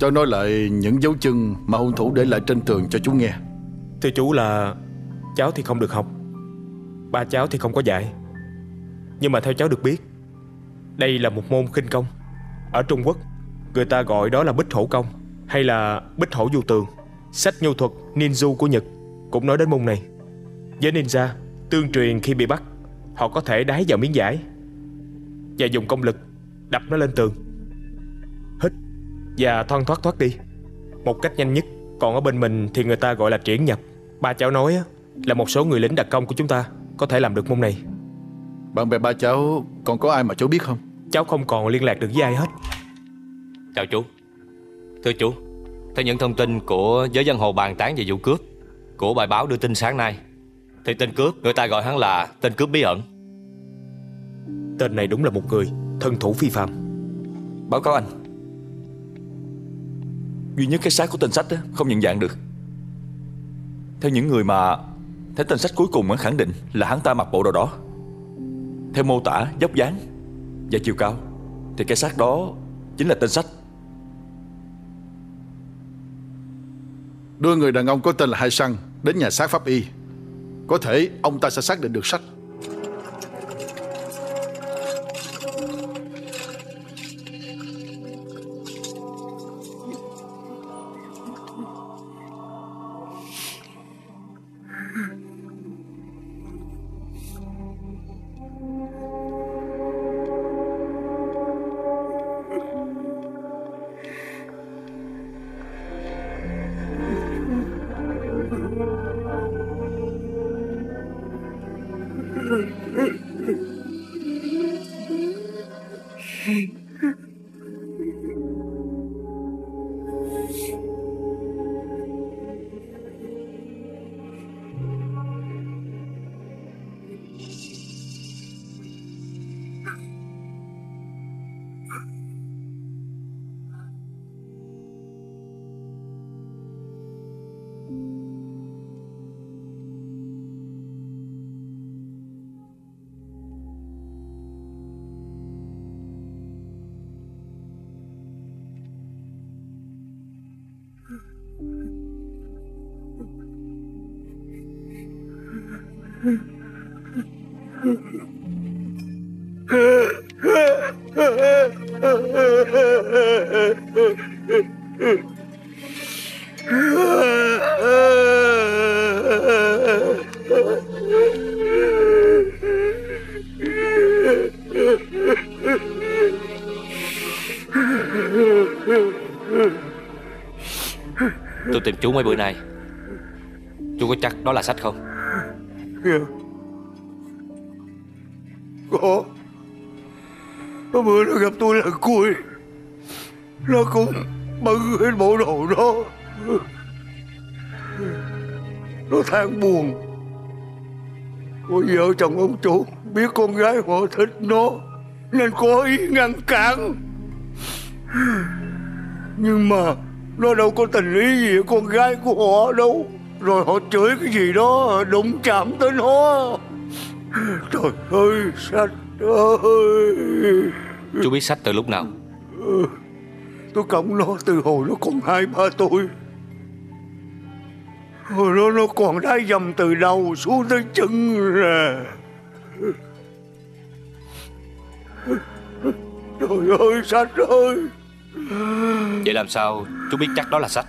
Cho nói lại những dấu chân mà hung thủ để lại trên tường cho chú nghe. Thưa chú là Cháu thì không được học. Ba cháu thì không có dạy. Nhưng mà theo cháu được biết, Đây là một môn khinh công. Ở Trung Quốc, Người ta gọi đó là bích hổ công Hay là bích hổ du tường. Sách nhu thuật ninju của Nhật Cũng nói đến môn này. Với ninja Tương truyền khi bị bắt, Họ có thể đái vào miếng giải Và dùng công lực Đập nó lên tường. Và thoăn thoát thoát đi. Một cách nhanh nhất Còn ở bên mình thì người ta gọi là triển nhập Ba cháu nói á, là một số người lính đặc công của chúng ta Có thể làm được môn này. Bạn bè ba cháu còn có ai mà cháu biết không? Cháu không còn liên lạc được với ai hết. Chào chú. Thưa chú Theo những thông tin của giới dân hồ bàn tán về vụ cướp Của bài báo đưa tin sáng nay Thì tên cướp người ta gọi hắn là tên cướp bí ẩn. Tên này đúng là một người Thân thủ phi phạm. Báo cáo anh Duy nhất cái xác của tên sách á, không nhận dạng được. Theo những người mà Thấy tên sách cuối cùng khẳng định là hắn ta mặc bộ đồ đó. Theo mô tả dốc dáng Và chiều cao Thì cái xác đó chính là tên sách. Đưa người đàn ông có tên là Hai Săn Đến nhà xác pháp y. Có thể ông ta sẽ xác định được sách. Đó là sách không? Có. Có bữa nó gặp tôi lần cuối. Nó cũng bận hết bộ đồ đó. Nó than buồn. Cô vợ chồng ông chủ Biết con gái họ thích nó, Nên có ý ngăn cản. Nhưng mà Nó đâu có tình ý gì con gái của họ đâu. Rồi họ chửi cái gì đó Đụng chạm tới nó Trời ơi sách ơi. Chú biết sách từ lúc nào? Tôi cõng nó từ hồi nó còn hai ba tuổi. Hồi đó nó còn đá dầm từ đầu xuống tới chân nè. Trời ơi sách ơi. Vậy làm sao? Chú biết chắc đó là sách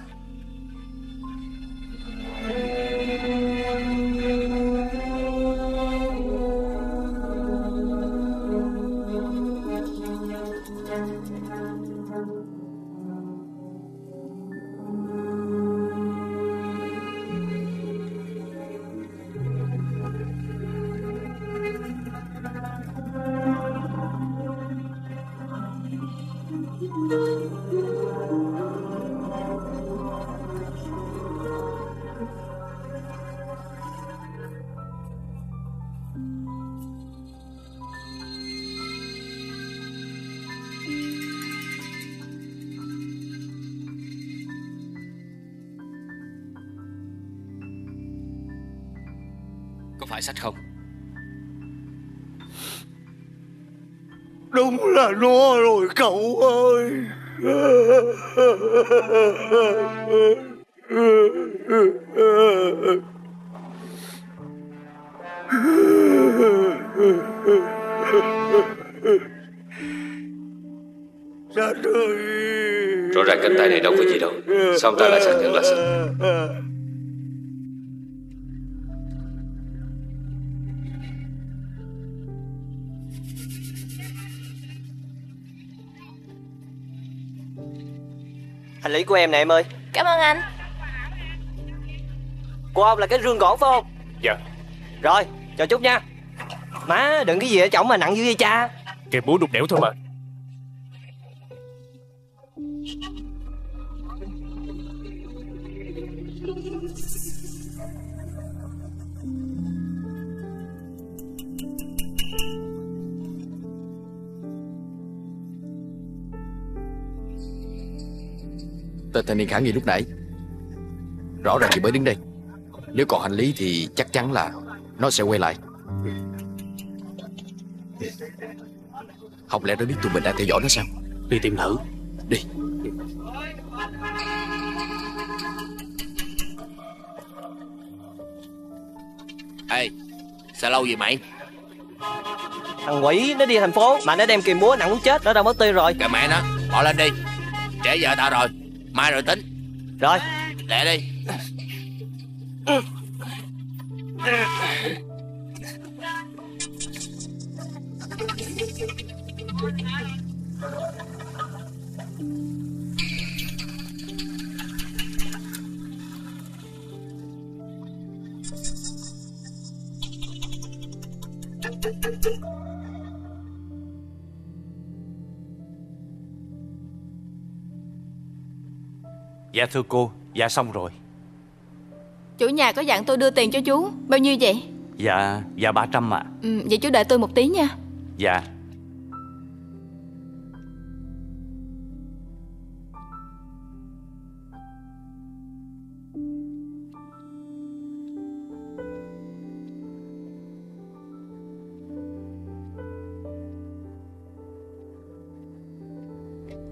là nó rồi, cậu ơi. Rõ ràng cánh tay này đâu có gì đâu. Sao ông ta lại xác nhận là sạch. Hành lý của em nè em ơi. Cảm ơn anh. Của ông là cái rương gỗ phải không? Dạ. Rồi chào chút nha. Má đừng cái gì ở chổng mà nặng dữ vậy cha. Kẹp búa đục đẽo thôi mà Tên thanh niên khả nghi lúc nãy. Rõ ràng chỉ mới đứng đây. Nếu còn hành lý thì chắc chắn là Nó sẽ quay lại. Không lẽ nó biết tụi mình đang theo dõi nó sao? Đi tìm thử. Đi. Ê Sao lâu vậy mày? Thằng quỷ nó đi thành phố Mà nó đem kìm búa nặng muốn chết Nó đâu mất tiêu rồi. Kệ mẹ nó Bỏ lên đi. Trễ giờ tao rồi Mai rồi tính. Rồi Lẹ đi. Dạ thưa cô Dạ xong rồi. Chủ nhà có dặn tôi đưa tiền cho chú Bao nhiêu vậy? Dạ Dạ 300 ạ. Ừ, Vậy chú đợi tôi một tí nha. Dạ.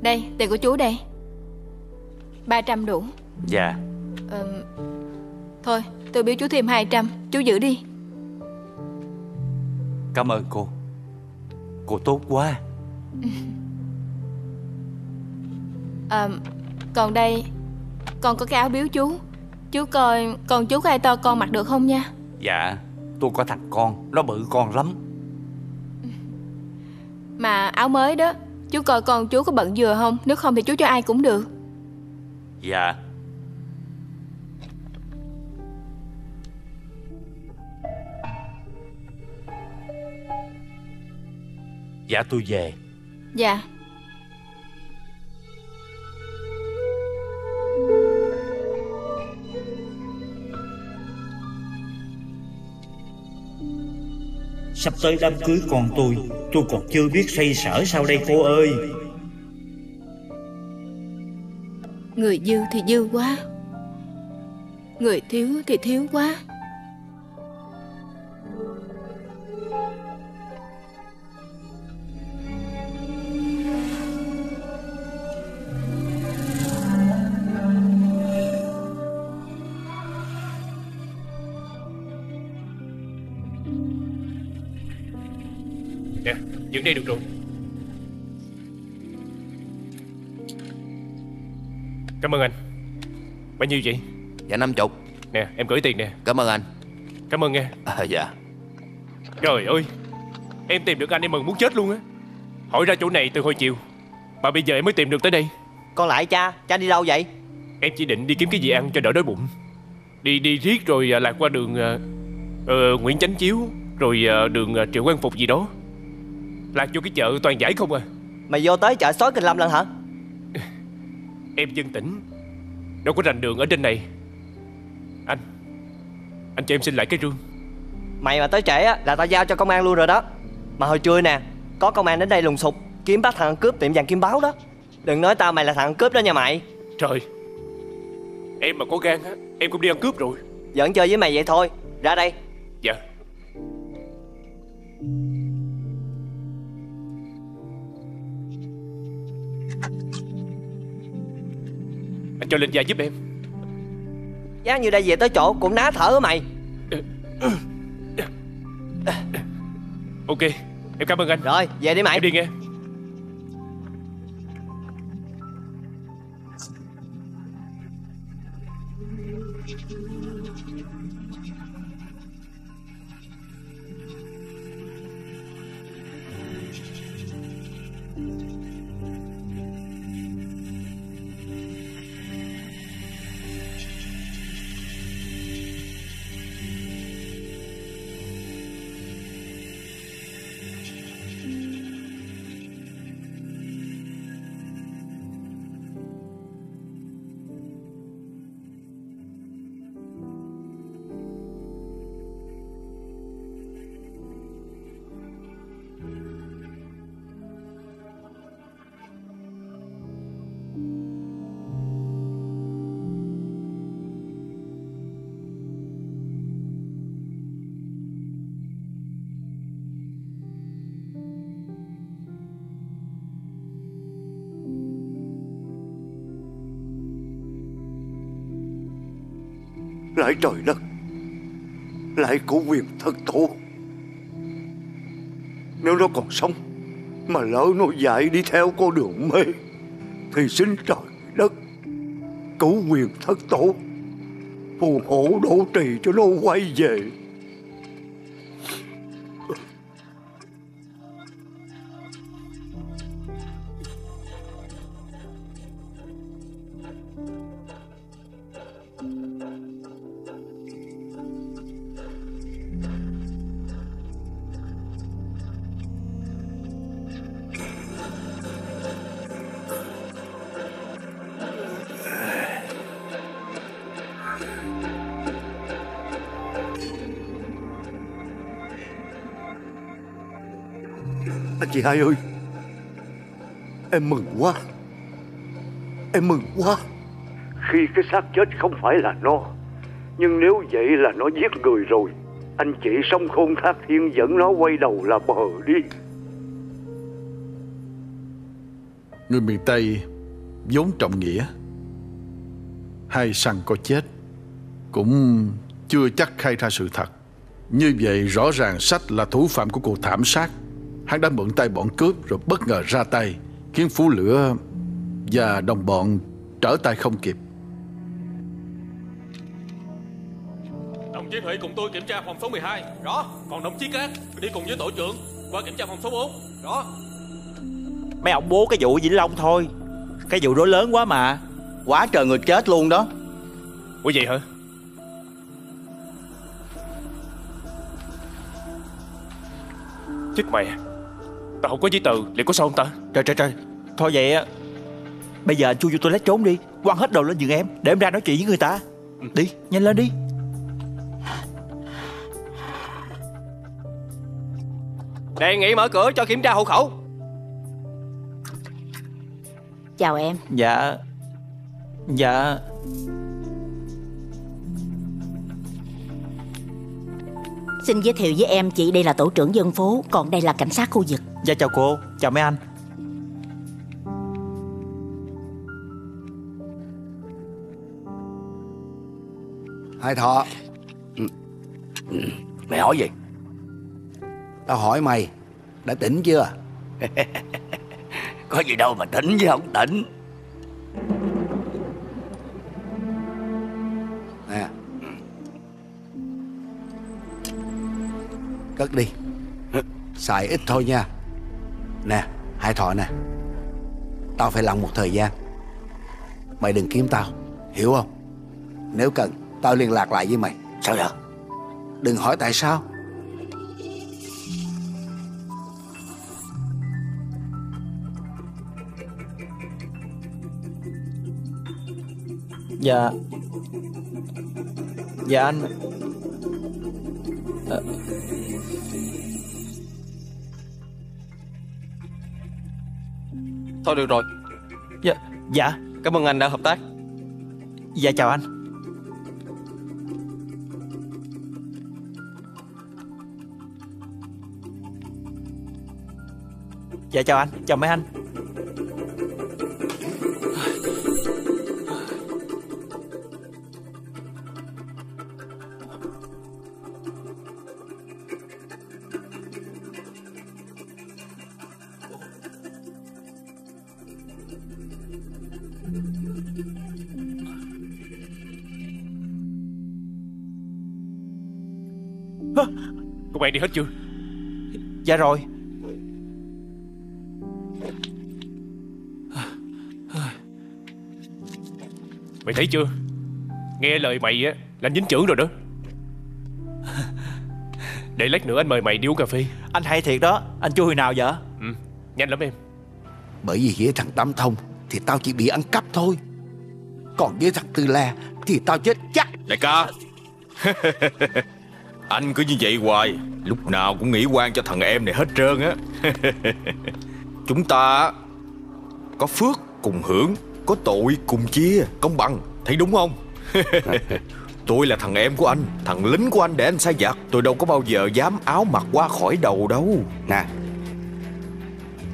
Đây tiền của chú đây 300 đủ. Dạ. Ừm, Thôi tôi biếu chú thêm 200 Chú giữ đi. Cảm ơn cô. Cô tốt quá. À, Còn đây Con có cái áo biếu chú. Chú coi con chú có ai to con mặc được không nha? Dạ Tôi có thằng con Nó bự con lắm. Mà áo mới đó Chú coi con chú có bận vừa không? Nếu không thì chú cho ai cũng được Dạ. Dạ tôi về. Dạ. Sắp tới đám cưới con tôi Tôi còn chưa biết xoay sở sao đây cô ơi Người dư thì dư quá. Người thiếu thì thiếu quá. Nè Dựng đây được rồi. Nhiêu vậy Dạ năm chục. Nè em gửi tiền nè. Cảm ơn anh. Cảm ơn nghe. À, Dạ. Trời ơi Em tìm được anh em mừng muốn chết luôn á. Hỏi ra chỗ này từ hồi chiều Mà bây giờ em mới tìm được tới đây. Con lại cha Cha đi đâu vậy? Em chỉ định đi kiếm cái gì ăn cho đỡ đói bụng. Đi đi riết rồi à, lạc qua đường ờ, Nguyễn Chánh Chiếu Rồi à, đường à, Triệu Quang Phục gì đó. Lạc vô cái chợ toàn giải không à. Mày vô tới chợ sói Kinh Lâm lần hả? Em dân tỉnh Đâu có rành đường ở trên này. Anh Anh cho em xin lại cái rương. Mày mà tới trễ á là tao giao cho công an luôn rồi đó. Mà hồi trưa nè Có công an đến đây lùng sục Kiếm bắt thằng cướp tiệm vàng kim báo đó. Đừng nói tao mày là thằng cướp đó nha mày. Trời Em mà có gan á Em cũng đi ăn cướp rồi. Giỡn chơi với mày vậy thôi. Ra đây Anh cho lên da giúp em. Dáng như đây về tới chỗ cũng ná thở mày. Ok Em cảm ơn anh. Rồi về đi mày. Em đi nghe lại trời đất. Lại của quyền thất tổ nếu nó còn sống mà lỡ nó dạy đi theo con đường mê, thì xin trời đất cứu quyền thất tổ phù hộ đổ trì cho nó quay về. Chị hai ơi. Em mừng quá. Em mừng quá. Khi cái xác chết không phải là nó Nhưng nếu vậy là nó giết người rồi Anh chị sông khôn thác thiên dẫn nó quay đầu là bờ đi. Người miền Tây vốn trọng nghĩa Hai săn có chết Cũng chưa chắc khai ra sự thật. Như vậy rõ ràng sách là thủ phạm của cuộc thảm sát Hắn đã mượn tay bọn cướp rồi bất ngờ ra tay Khiến Phú Lửa và đồng bọn trở tay không kịp. Đồng chí Thủy cùng tôi kiểm tra phòng số 12 Rõ. Còn đồng chí Cát đi cùng với tổ trưởng Qua kiểm tra phòng số 4 Rõ. Mấy ông bố cái vụ Vĩnh Long thôi. Cái vụ đó lớn quá mà. Quá trời người chết luôn đó. Ủa vậy hả? Chết mẹ Tao không có giấy tờ Liệu có sao không ta? Trời trời trời. Thôi vậy á. Bây giờ anh chui vô toilet trốn đi. Quăng hết đồ lên giường em Để em ra nói chuyện với người ta. Đi nhanh lên đi. Đề nghị mở cửa cho kiểm tra hộ khẩu. Chào em. Dạ. Dạ. Xin giới thiệu với em chị đây là tổ trưởng dân phố Còn đây là cảnh sát khu vực Dạ chào cô. Chào mấy anh. Hai thọ. Mày hỏi gì? Tao hỏi mày Đã tỉnh chưa? Có gì đâu mà tỉnh chứ không tỉnh. Nè. Cất đi. Xài ít thôi nha Nè, Hai thọ nè. Tao phải lặng một thời gian. Mày đừng kiếm tao, Hiểu không? Nếu cần, Tao liên lạc lại với mày. Sao vậy? Đừng hỏi tại sao. Dạ. Dạ anh. Ờ. Thôi được rồi. Dạ. Dạ. Cảm ơn anh đã hợp tác. Dạ chào anh. Dạ chào anh. Chào mấy anh Công an đi hết chưa? Dạ rồi. Mày thấy chưa? Nghe lời mày á là anh dính chưởng rồi đó. Để lát nữa anh mời mày đi uống cà phê. Anh hay thiệt đó. Anh chui hồi nào vậy? Ừ nhanh lắm em. Bởi vì với thằng Tam Thông Thì tao chỉ bị ăn cắp thôi. Còn với thằng Tư La Thì tao chết chắc. Đại ca Anh cứ như vậy hoài. Lúc nào cũng nghĩ quan cho thằng em này hết trơn á. Chúng ta Có phước cùng hưởng Có tội cùng chia Công bằng. Thấy đúng không? Tôi là thằng em của anh Thằng lính của anh để anh sai vặt Tôi đâu có bao giờ dám áo mặc qua khỏi đầu đâu. Nè.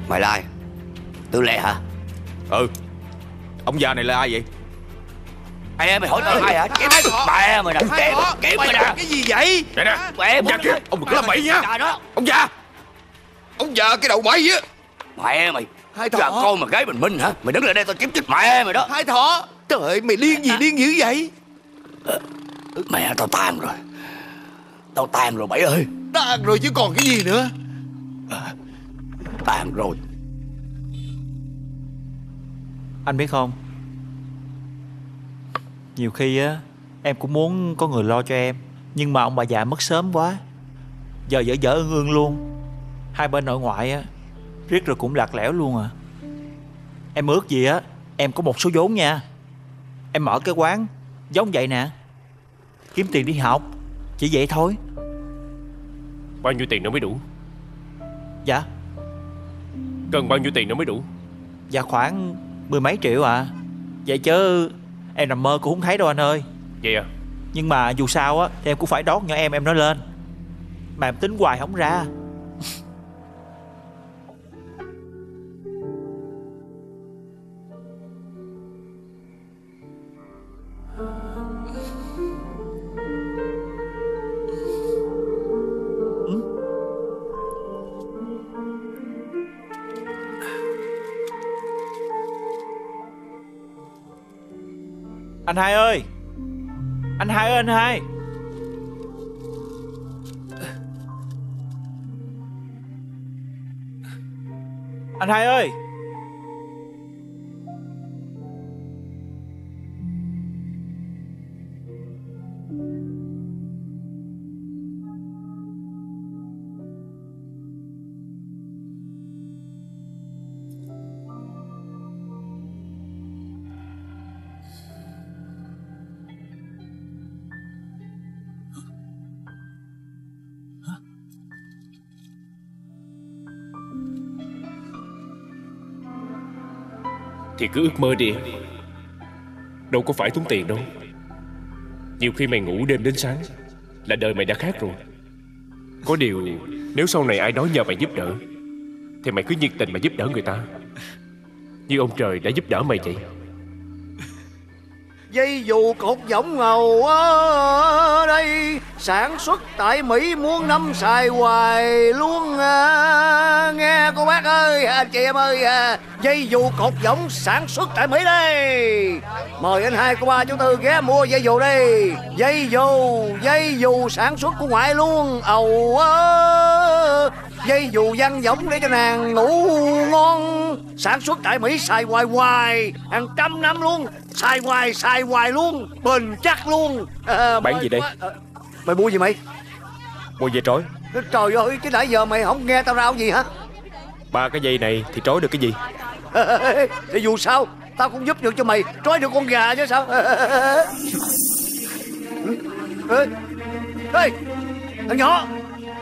Mày là ai Tư lệ hả? Ừ. Ông già này là ai vậy Ê mày hỏi tao ai hả? Kiếm mẹ mày nè Kiếm Kiếm mày nè Cái gì vậy? Nè nè. Mẹ Ông già kia. Ông đừng có làm bậy nha. Ông già. Ông già cái đầu bay á. Mẹ mày Hai thỏ. Giờ con mà gái bình minh hả? Mày đứng lại đây tao chém chết mẹ mày đó. Hai thỏ. Trời ơi mày điên gì điên dữ vậy? Mẹ tao tan rồi. Tao tan rồi bảy ơi. Tan rồi chứ còn cái gì nữa? Tan rồi. Anh biết không Nhiều khi á Em cũng muốn có người lo cho em Nhưng mà ông bà già mất sớm quá. Giờ dở dở ương ương luôn. Hai bên nội ngoại á Riết rồi cũng lạc lẽo luôn à. Em ước gì á Em có một số vốn nha. Em mở cái quán Giống vậy nè. Kiếm tiền đi học Chỉ vậy thôi. Bao nhiêu tiền nó mới đủ? Dạ. Cần bao nhiêu tiền nó mới đủ? Dạ khoảng mười mấy triệu à. Vậy chứ Em nằm mơ cũng không thấy đâu anh ơi. Vậy à? Nhưng mà dù sao á Thì em cũng phải đón nhỏ em em nó lên. Mà em tính hoài không ra Anh hai ơi! Anh hai ơi anh hai! Anh hai ơi! Thì cứ ước mơ đi. Đâu có phải tốn tiền đâu. Nhiều khi mày ngủ đêm đến sáng Là đời mày đã khác rồi. Có điều, Nếu sau này ai đó nhờ mày giúp đỡ, Thì mày cứ nhiệt tình mà giúp đỡ người ta. Như ông trời đã giúp đỡ mày vậy. Dây dù cột võng ngầu ở đây, Sản xuất tại Mỹ muốn năm xài hoài luôn à. Nghe cô bác ơi, anh chị em ơi à. Dây dù cột võng sản xuất tại Mỹ đây. Mời anh hai cô ba chú tư ghé mua dây dù đi Dây dù, dây dù sản xuất của ngoại luôn. Ầu ơ Dây dù văn võng để cho nàng ngủ ngon. Sản xuất tại Mỹ xài hoài hoài Hàng trăm năm luôn. Xài hoài xài hoài luôn Bền chắc luôn. À, Bán gì đây? à, Mày mua gì mày? Mua dây trói Trời ơi chứ nãy giờ mày không nghe tao rao gì hả? Ba cái dây này thì trói được cái gì? Thì dù sao Tao cũng giúp được cho mày. Trói được con gà chứ sao? Ê Ê Thằng nhỏ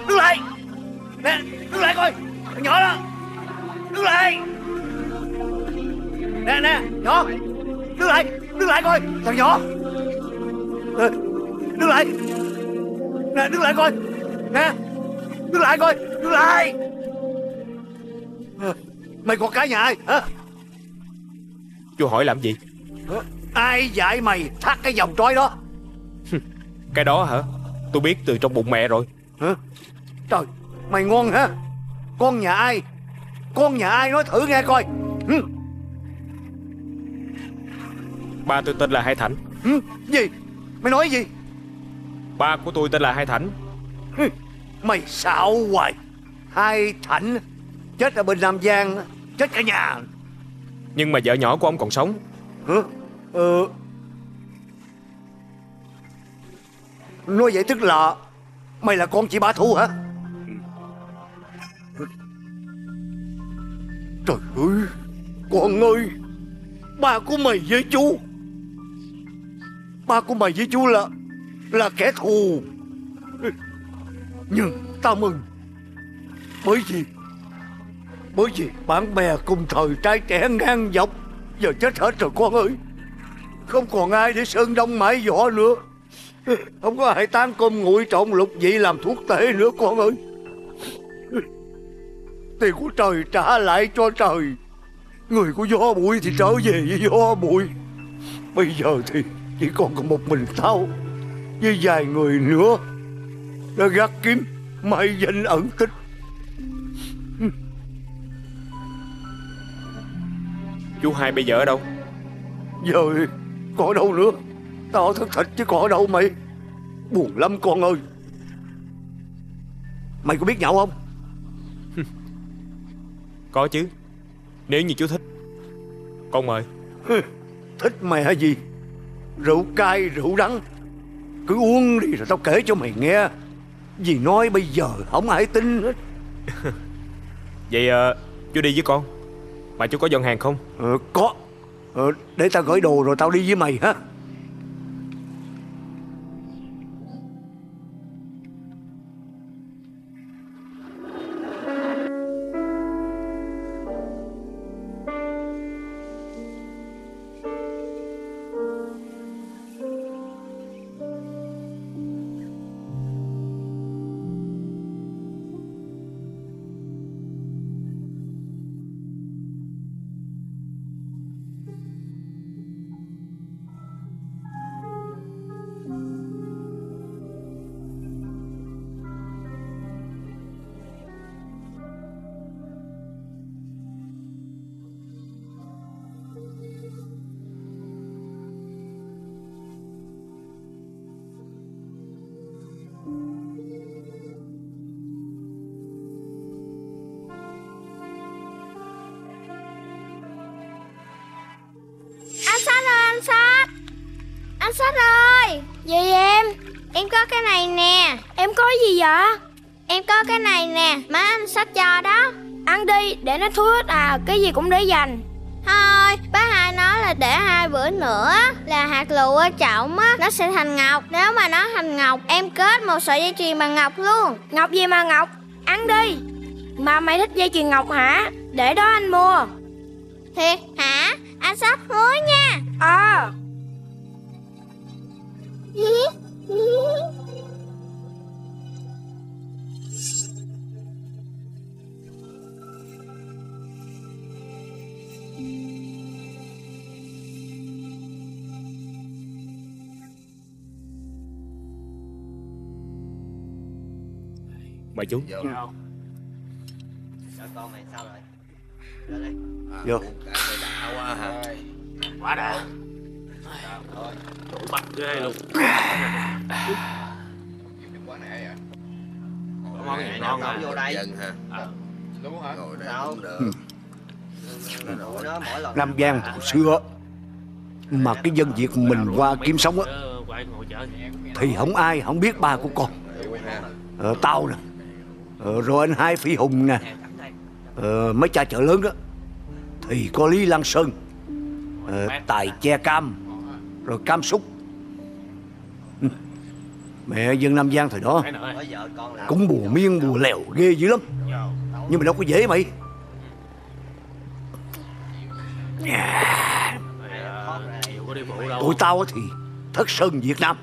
Đứng lại. Nè Đứng lại coi Thằng nhỏ đó. Đứng lại. Nè nè Nhỏ Đứng lại Đứng lại coi Thằng nhỏ. Ê, Đứng lại. Nè đứng lại coi. Nè Đứng lại coi Đứng lại. Mày còn cái nhà ai? Hả Chú hỏi làm gì? Ai dạy mày thắt cái vòng trói đó? Cái đó hả? Tôi biết từ trong bụng mẹ rồi. Hả? Trời Mày ngon hả? Con nhà ai? Con nhà ai nói thử nghe coi. Hử? Ba tôi tên là Hai Thảnh. Hử? Gì? Mày nói gì? Ba của tôi tên là Hai Thảnh Mày xạo hoài. Hai Thảnh Chết ở bên Nam Giang Chết cả nhà. Nhưng mà vợ nhỏ của ông còn sống. Hả Ờ Nói vậy tức là Mày là con chị Ba Thu hả? Trời ơi Con ơi Ba của mày với chú. Ba của mày với chú là Là kẻ thù nhưng ta mừng. Bởi vì Bởi vì bạn bè cùng thời trai trẻ ngang dọc, Giờ chết hết rồi con ơi. Không còn ai để sơn đông mãi võ nữa. Không có ai tán cơm nguội trộn lục vị làm thuốc tể nữa con ơi. Tiền của trời trả lại cho trời. Người của gió bụi thì trở về với gió bụi. Bây giờ thì chỉ còn có một mình tao Với vài người nữa. Đã gác kiếm mai danh ẩn tích Chú hai bây giờ ở đâu? Giờ có đâu nữa. Tao thất thịt chứ có đâu mày. Buồn lắm con ơi. Mày có biết nhậu không? Có chứ. Nếu như chú thích Con mời. Thích mẹ gì? Rượu cay rượu đắng. Cứ uống đi rồi tao kể cho mày nghe Vì nói bây giờ không ai tin hết. Vậy ờ, chú đi với con. Mà chú có dọn hàng không? Ờ, Có. Ờ, Để tao gửi đồ rồi tao đi với mày ha Gì em Em có cái này nè. Em có gì vậy? Em có cái này nè Má anh Sách cho đó. Ăn đi để nó thúi hết à Cái gì cũng để dành. Thôi bác hai nói là để hai bữa nữa Là hạt lựu ở trọng á Nó sẽ thành ngọc. Nếu mà nó thành ngọc Em kết một sợi dây chuyền bằng ngọc luôn. Ngọc gì mà Ngọc? Ăn đi. Mà mày thích dây chuyền Ngọc hả? Để đó anh mua. Thiệt hả? Anh Sách hứa nha. Ờ Mời chú. Dạ. Con mày sao rồi? Ra đây. Vô. quá hả? Quá đã. Đủ bắt ghê luôn. Món gì ngon à vô đây. Dân ha Đúng hả? Ngồi đây Sao? cũng được. Nam Giang hồi xưa Mà cái dân Việt mình qua kiếm sống á chợ Thì không ai không biết ba của con. Ờ, Tao nè ờ, Rồi anh hai Phi Hùng nè. Ờ, Mấy cha chợ lớn đó. Thì có Lý Lan Sơn ờ, tài che cam rồi cam súc. Mẹ dân Nam Giang thời đó cũng bùa miên bùa lèo ghê dữ lắm. Nhưng mà đâu có dễ mày. Tụi tao thì thất sơn Việt Nam.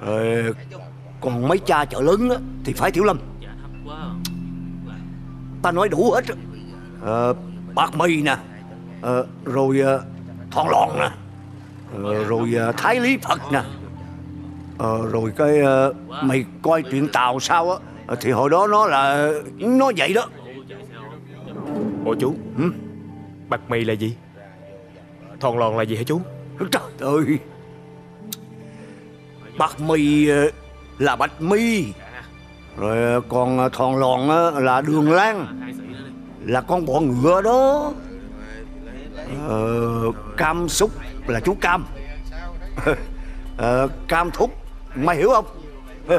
Ờ, còn mấy cha chợ lớn thì phải Tiểu Lâm ta nói đủ hết. Ờ, bạc mì nè. Ờ, rồi ờ, thon lòn nè. Ờ, rồi ờ, thái lý phật nè. Ờ, rồi cái ờ, mày coi chuyện tàu sao á. Thì hồi đó nó là nó vậy đó. Ủa chú? Bạc mì là gì? Thòn lòn là gì hả chú? Trời ơi. Bạc mì ờ, là bạch mi Rồi ờ, còn ờ, thòn lòn á, là đường lan. Là con bọ ngựa đó. Ờ, Cam xúc là chú Cam. Ờ, Cam thúc Mày hiểu không?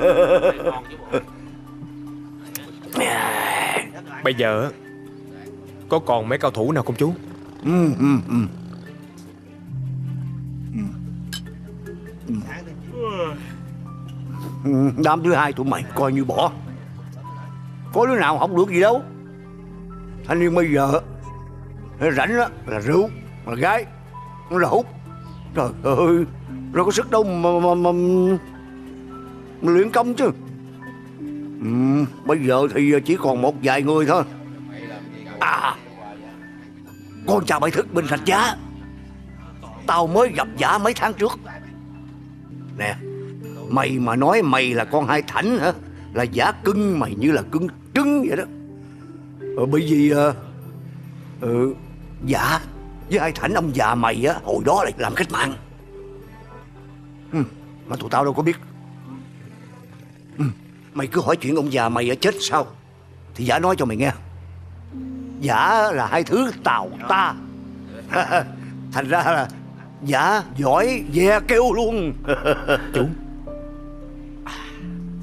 Bây giờ Có còn mấy cao thủ nào không chú? Ừ, ừ, ừ. Đám thứ hai tụi mày coi như bỏ. Có đứa nào không được gì đâu. Thanh niên bây giờ Rảnh đó là rượu Là gái Là hút. Trời ơi Rồi có sức đâu mà, mà, mà, mà luyện công chứ. Ừ, Bây giờ thì chỉ còn một vài người thôi. À Con chào bài thức bình Thạch giá. Tao mới gặp giả mấy tháng trước. Nè Mày mà nói mày là con hai thảnh hả? Là giả cưng mày như là cưng trứng vậy đó. Ờ, Bởi vì ờ, ờ, Dạ Với hai thảnh ông già mày á Hồi đó lại làm cách mạng. Ừ, Mà tụi tao đâu có biết. Ừ, Mày cứ hỏi chuyện ông già mày ở chết sao Thì giả nói cho mày nghe. Giả là hai thứ tào ta. Thành ra là Giả giỏi ve kêu luôn. Chú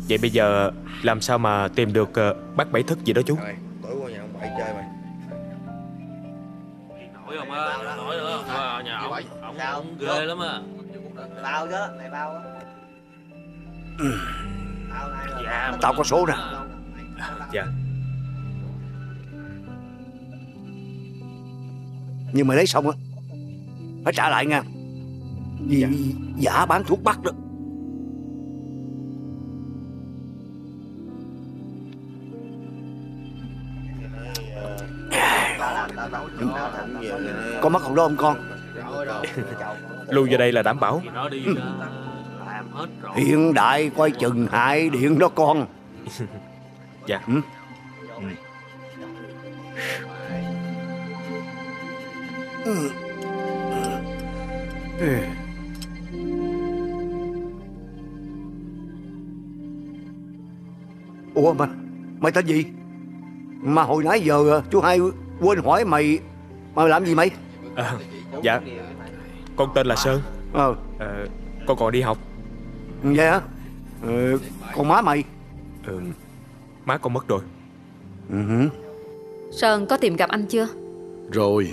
Vậy bây giờ Làm sao mà tìm được ờ, bác bảy thức gì đó chú? Tối qua nhà ông bảy chơi mày. Nổi không á? Nổi nữa. Ờ, nhà ông, ông, ông ghê lắm á. Bao chứ, mày bao á. Dạ, Tao có số nè. Dạ. Nhưng mà lấy xong á Phải trả lại nha. Vì giả bán thuốc bắc đó Con mắt không đó không con Lưu vào đây là đảm bảo rồi. Hiện đại coi chừng hại điện đó con Dạ ừ. Ừ. Ừ. Ủa mà Mày tên gì Mà hồi nãy giờ chú hai quên hỏi mày Mày làm gì mày À, dạ. Con tên là Sơn. Ờ. Ờ, Con còn đi học. Vậy hả ờ, Còn má mày? Ừ, Má con mất rồi. Ừ. Sơn có tìm gặp anh chưa? Rồi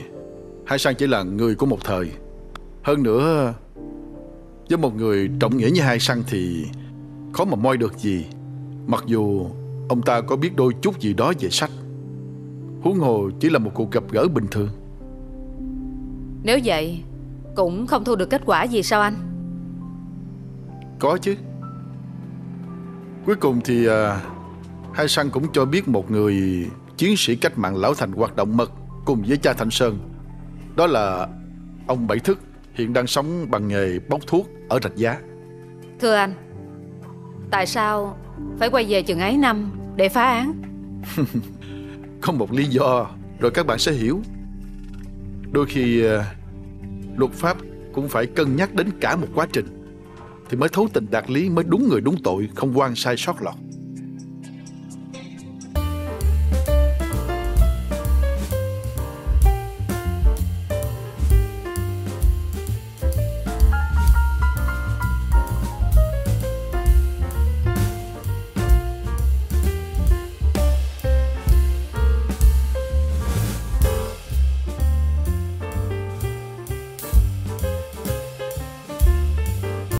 Hai Sang chỉ là người của một thời. Hơn nữa Với một người trọng nghĩa như Hai Sang thì Khó mà moi được gì. Mặc dù Ông ta có biết đôi chút gì đó về sách. Huống hồ chỉ là một cuộc gặp gỡ bình thường Nếu vậy Cũng không thu được kết quả gì sao anh? Có chứ. Cuối cùng thì à, Hai Sang cũng cho biết một người Chiến sĩ cách mạng lão thành hoạt động mật Cùng với cha Thanh Sơn. Đó là ông Bảy Thức Hiện đang sống bằng nghề bốc thuốc Ở Rạch Giá. Thưa anh Tại sao phải quay về chừng ấy năm Để phá án? Có một lý do Rồi các bạn sẽ hiểu Đôi khi ờ, Luật pháp cũng phải cân nhắc đến cả một quá trình Thì mới thấu tình đạt lý, Mới đúng người đúng tội, Không quan sai sót lọt.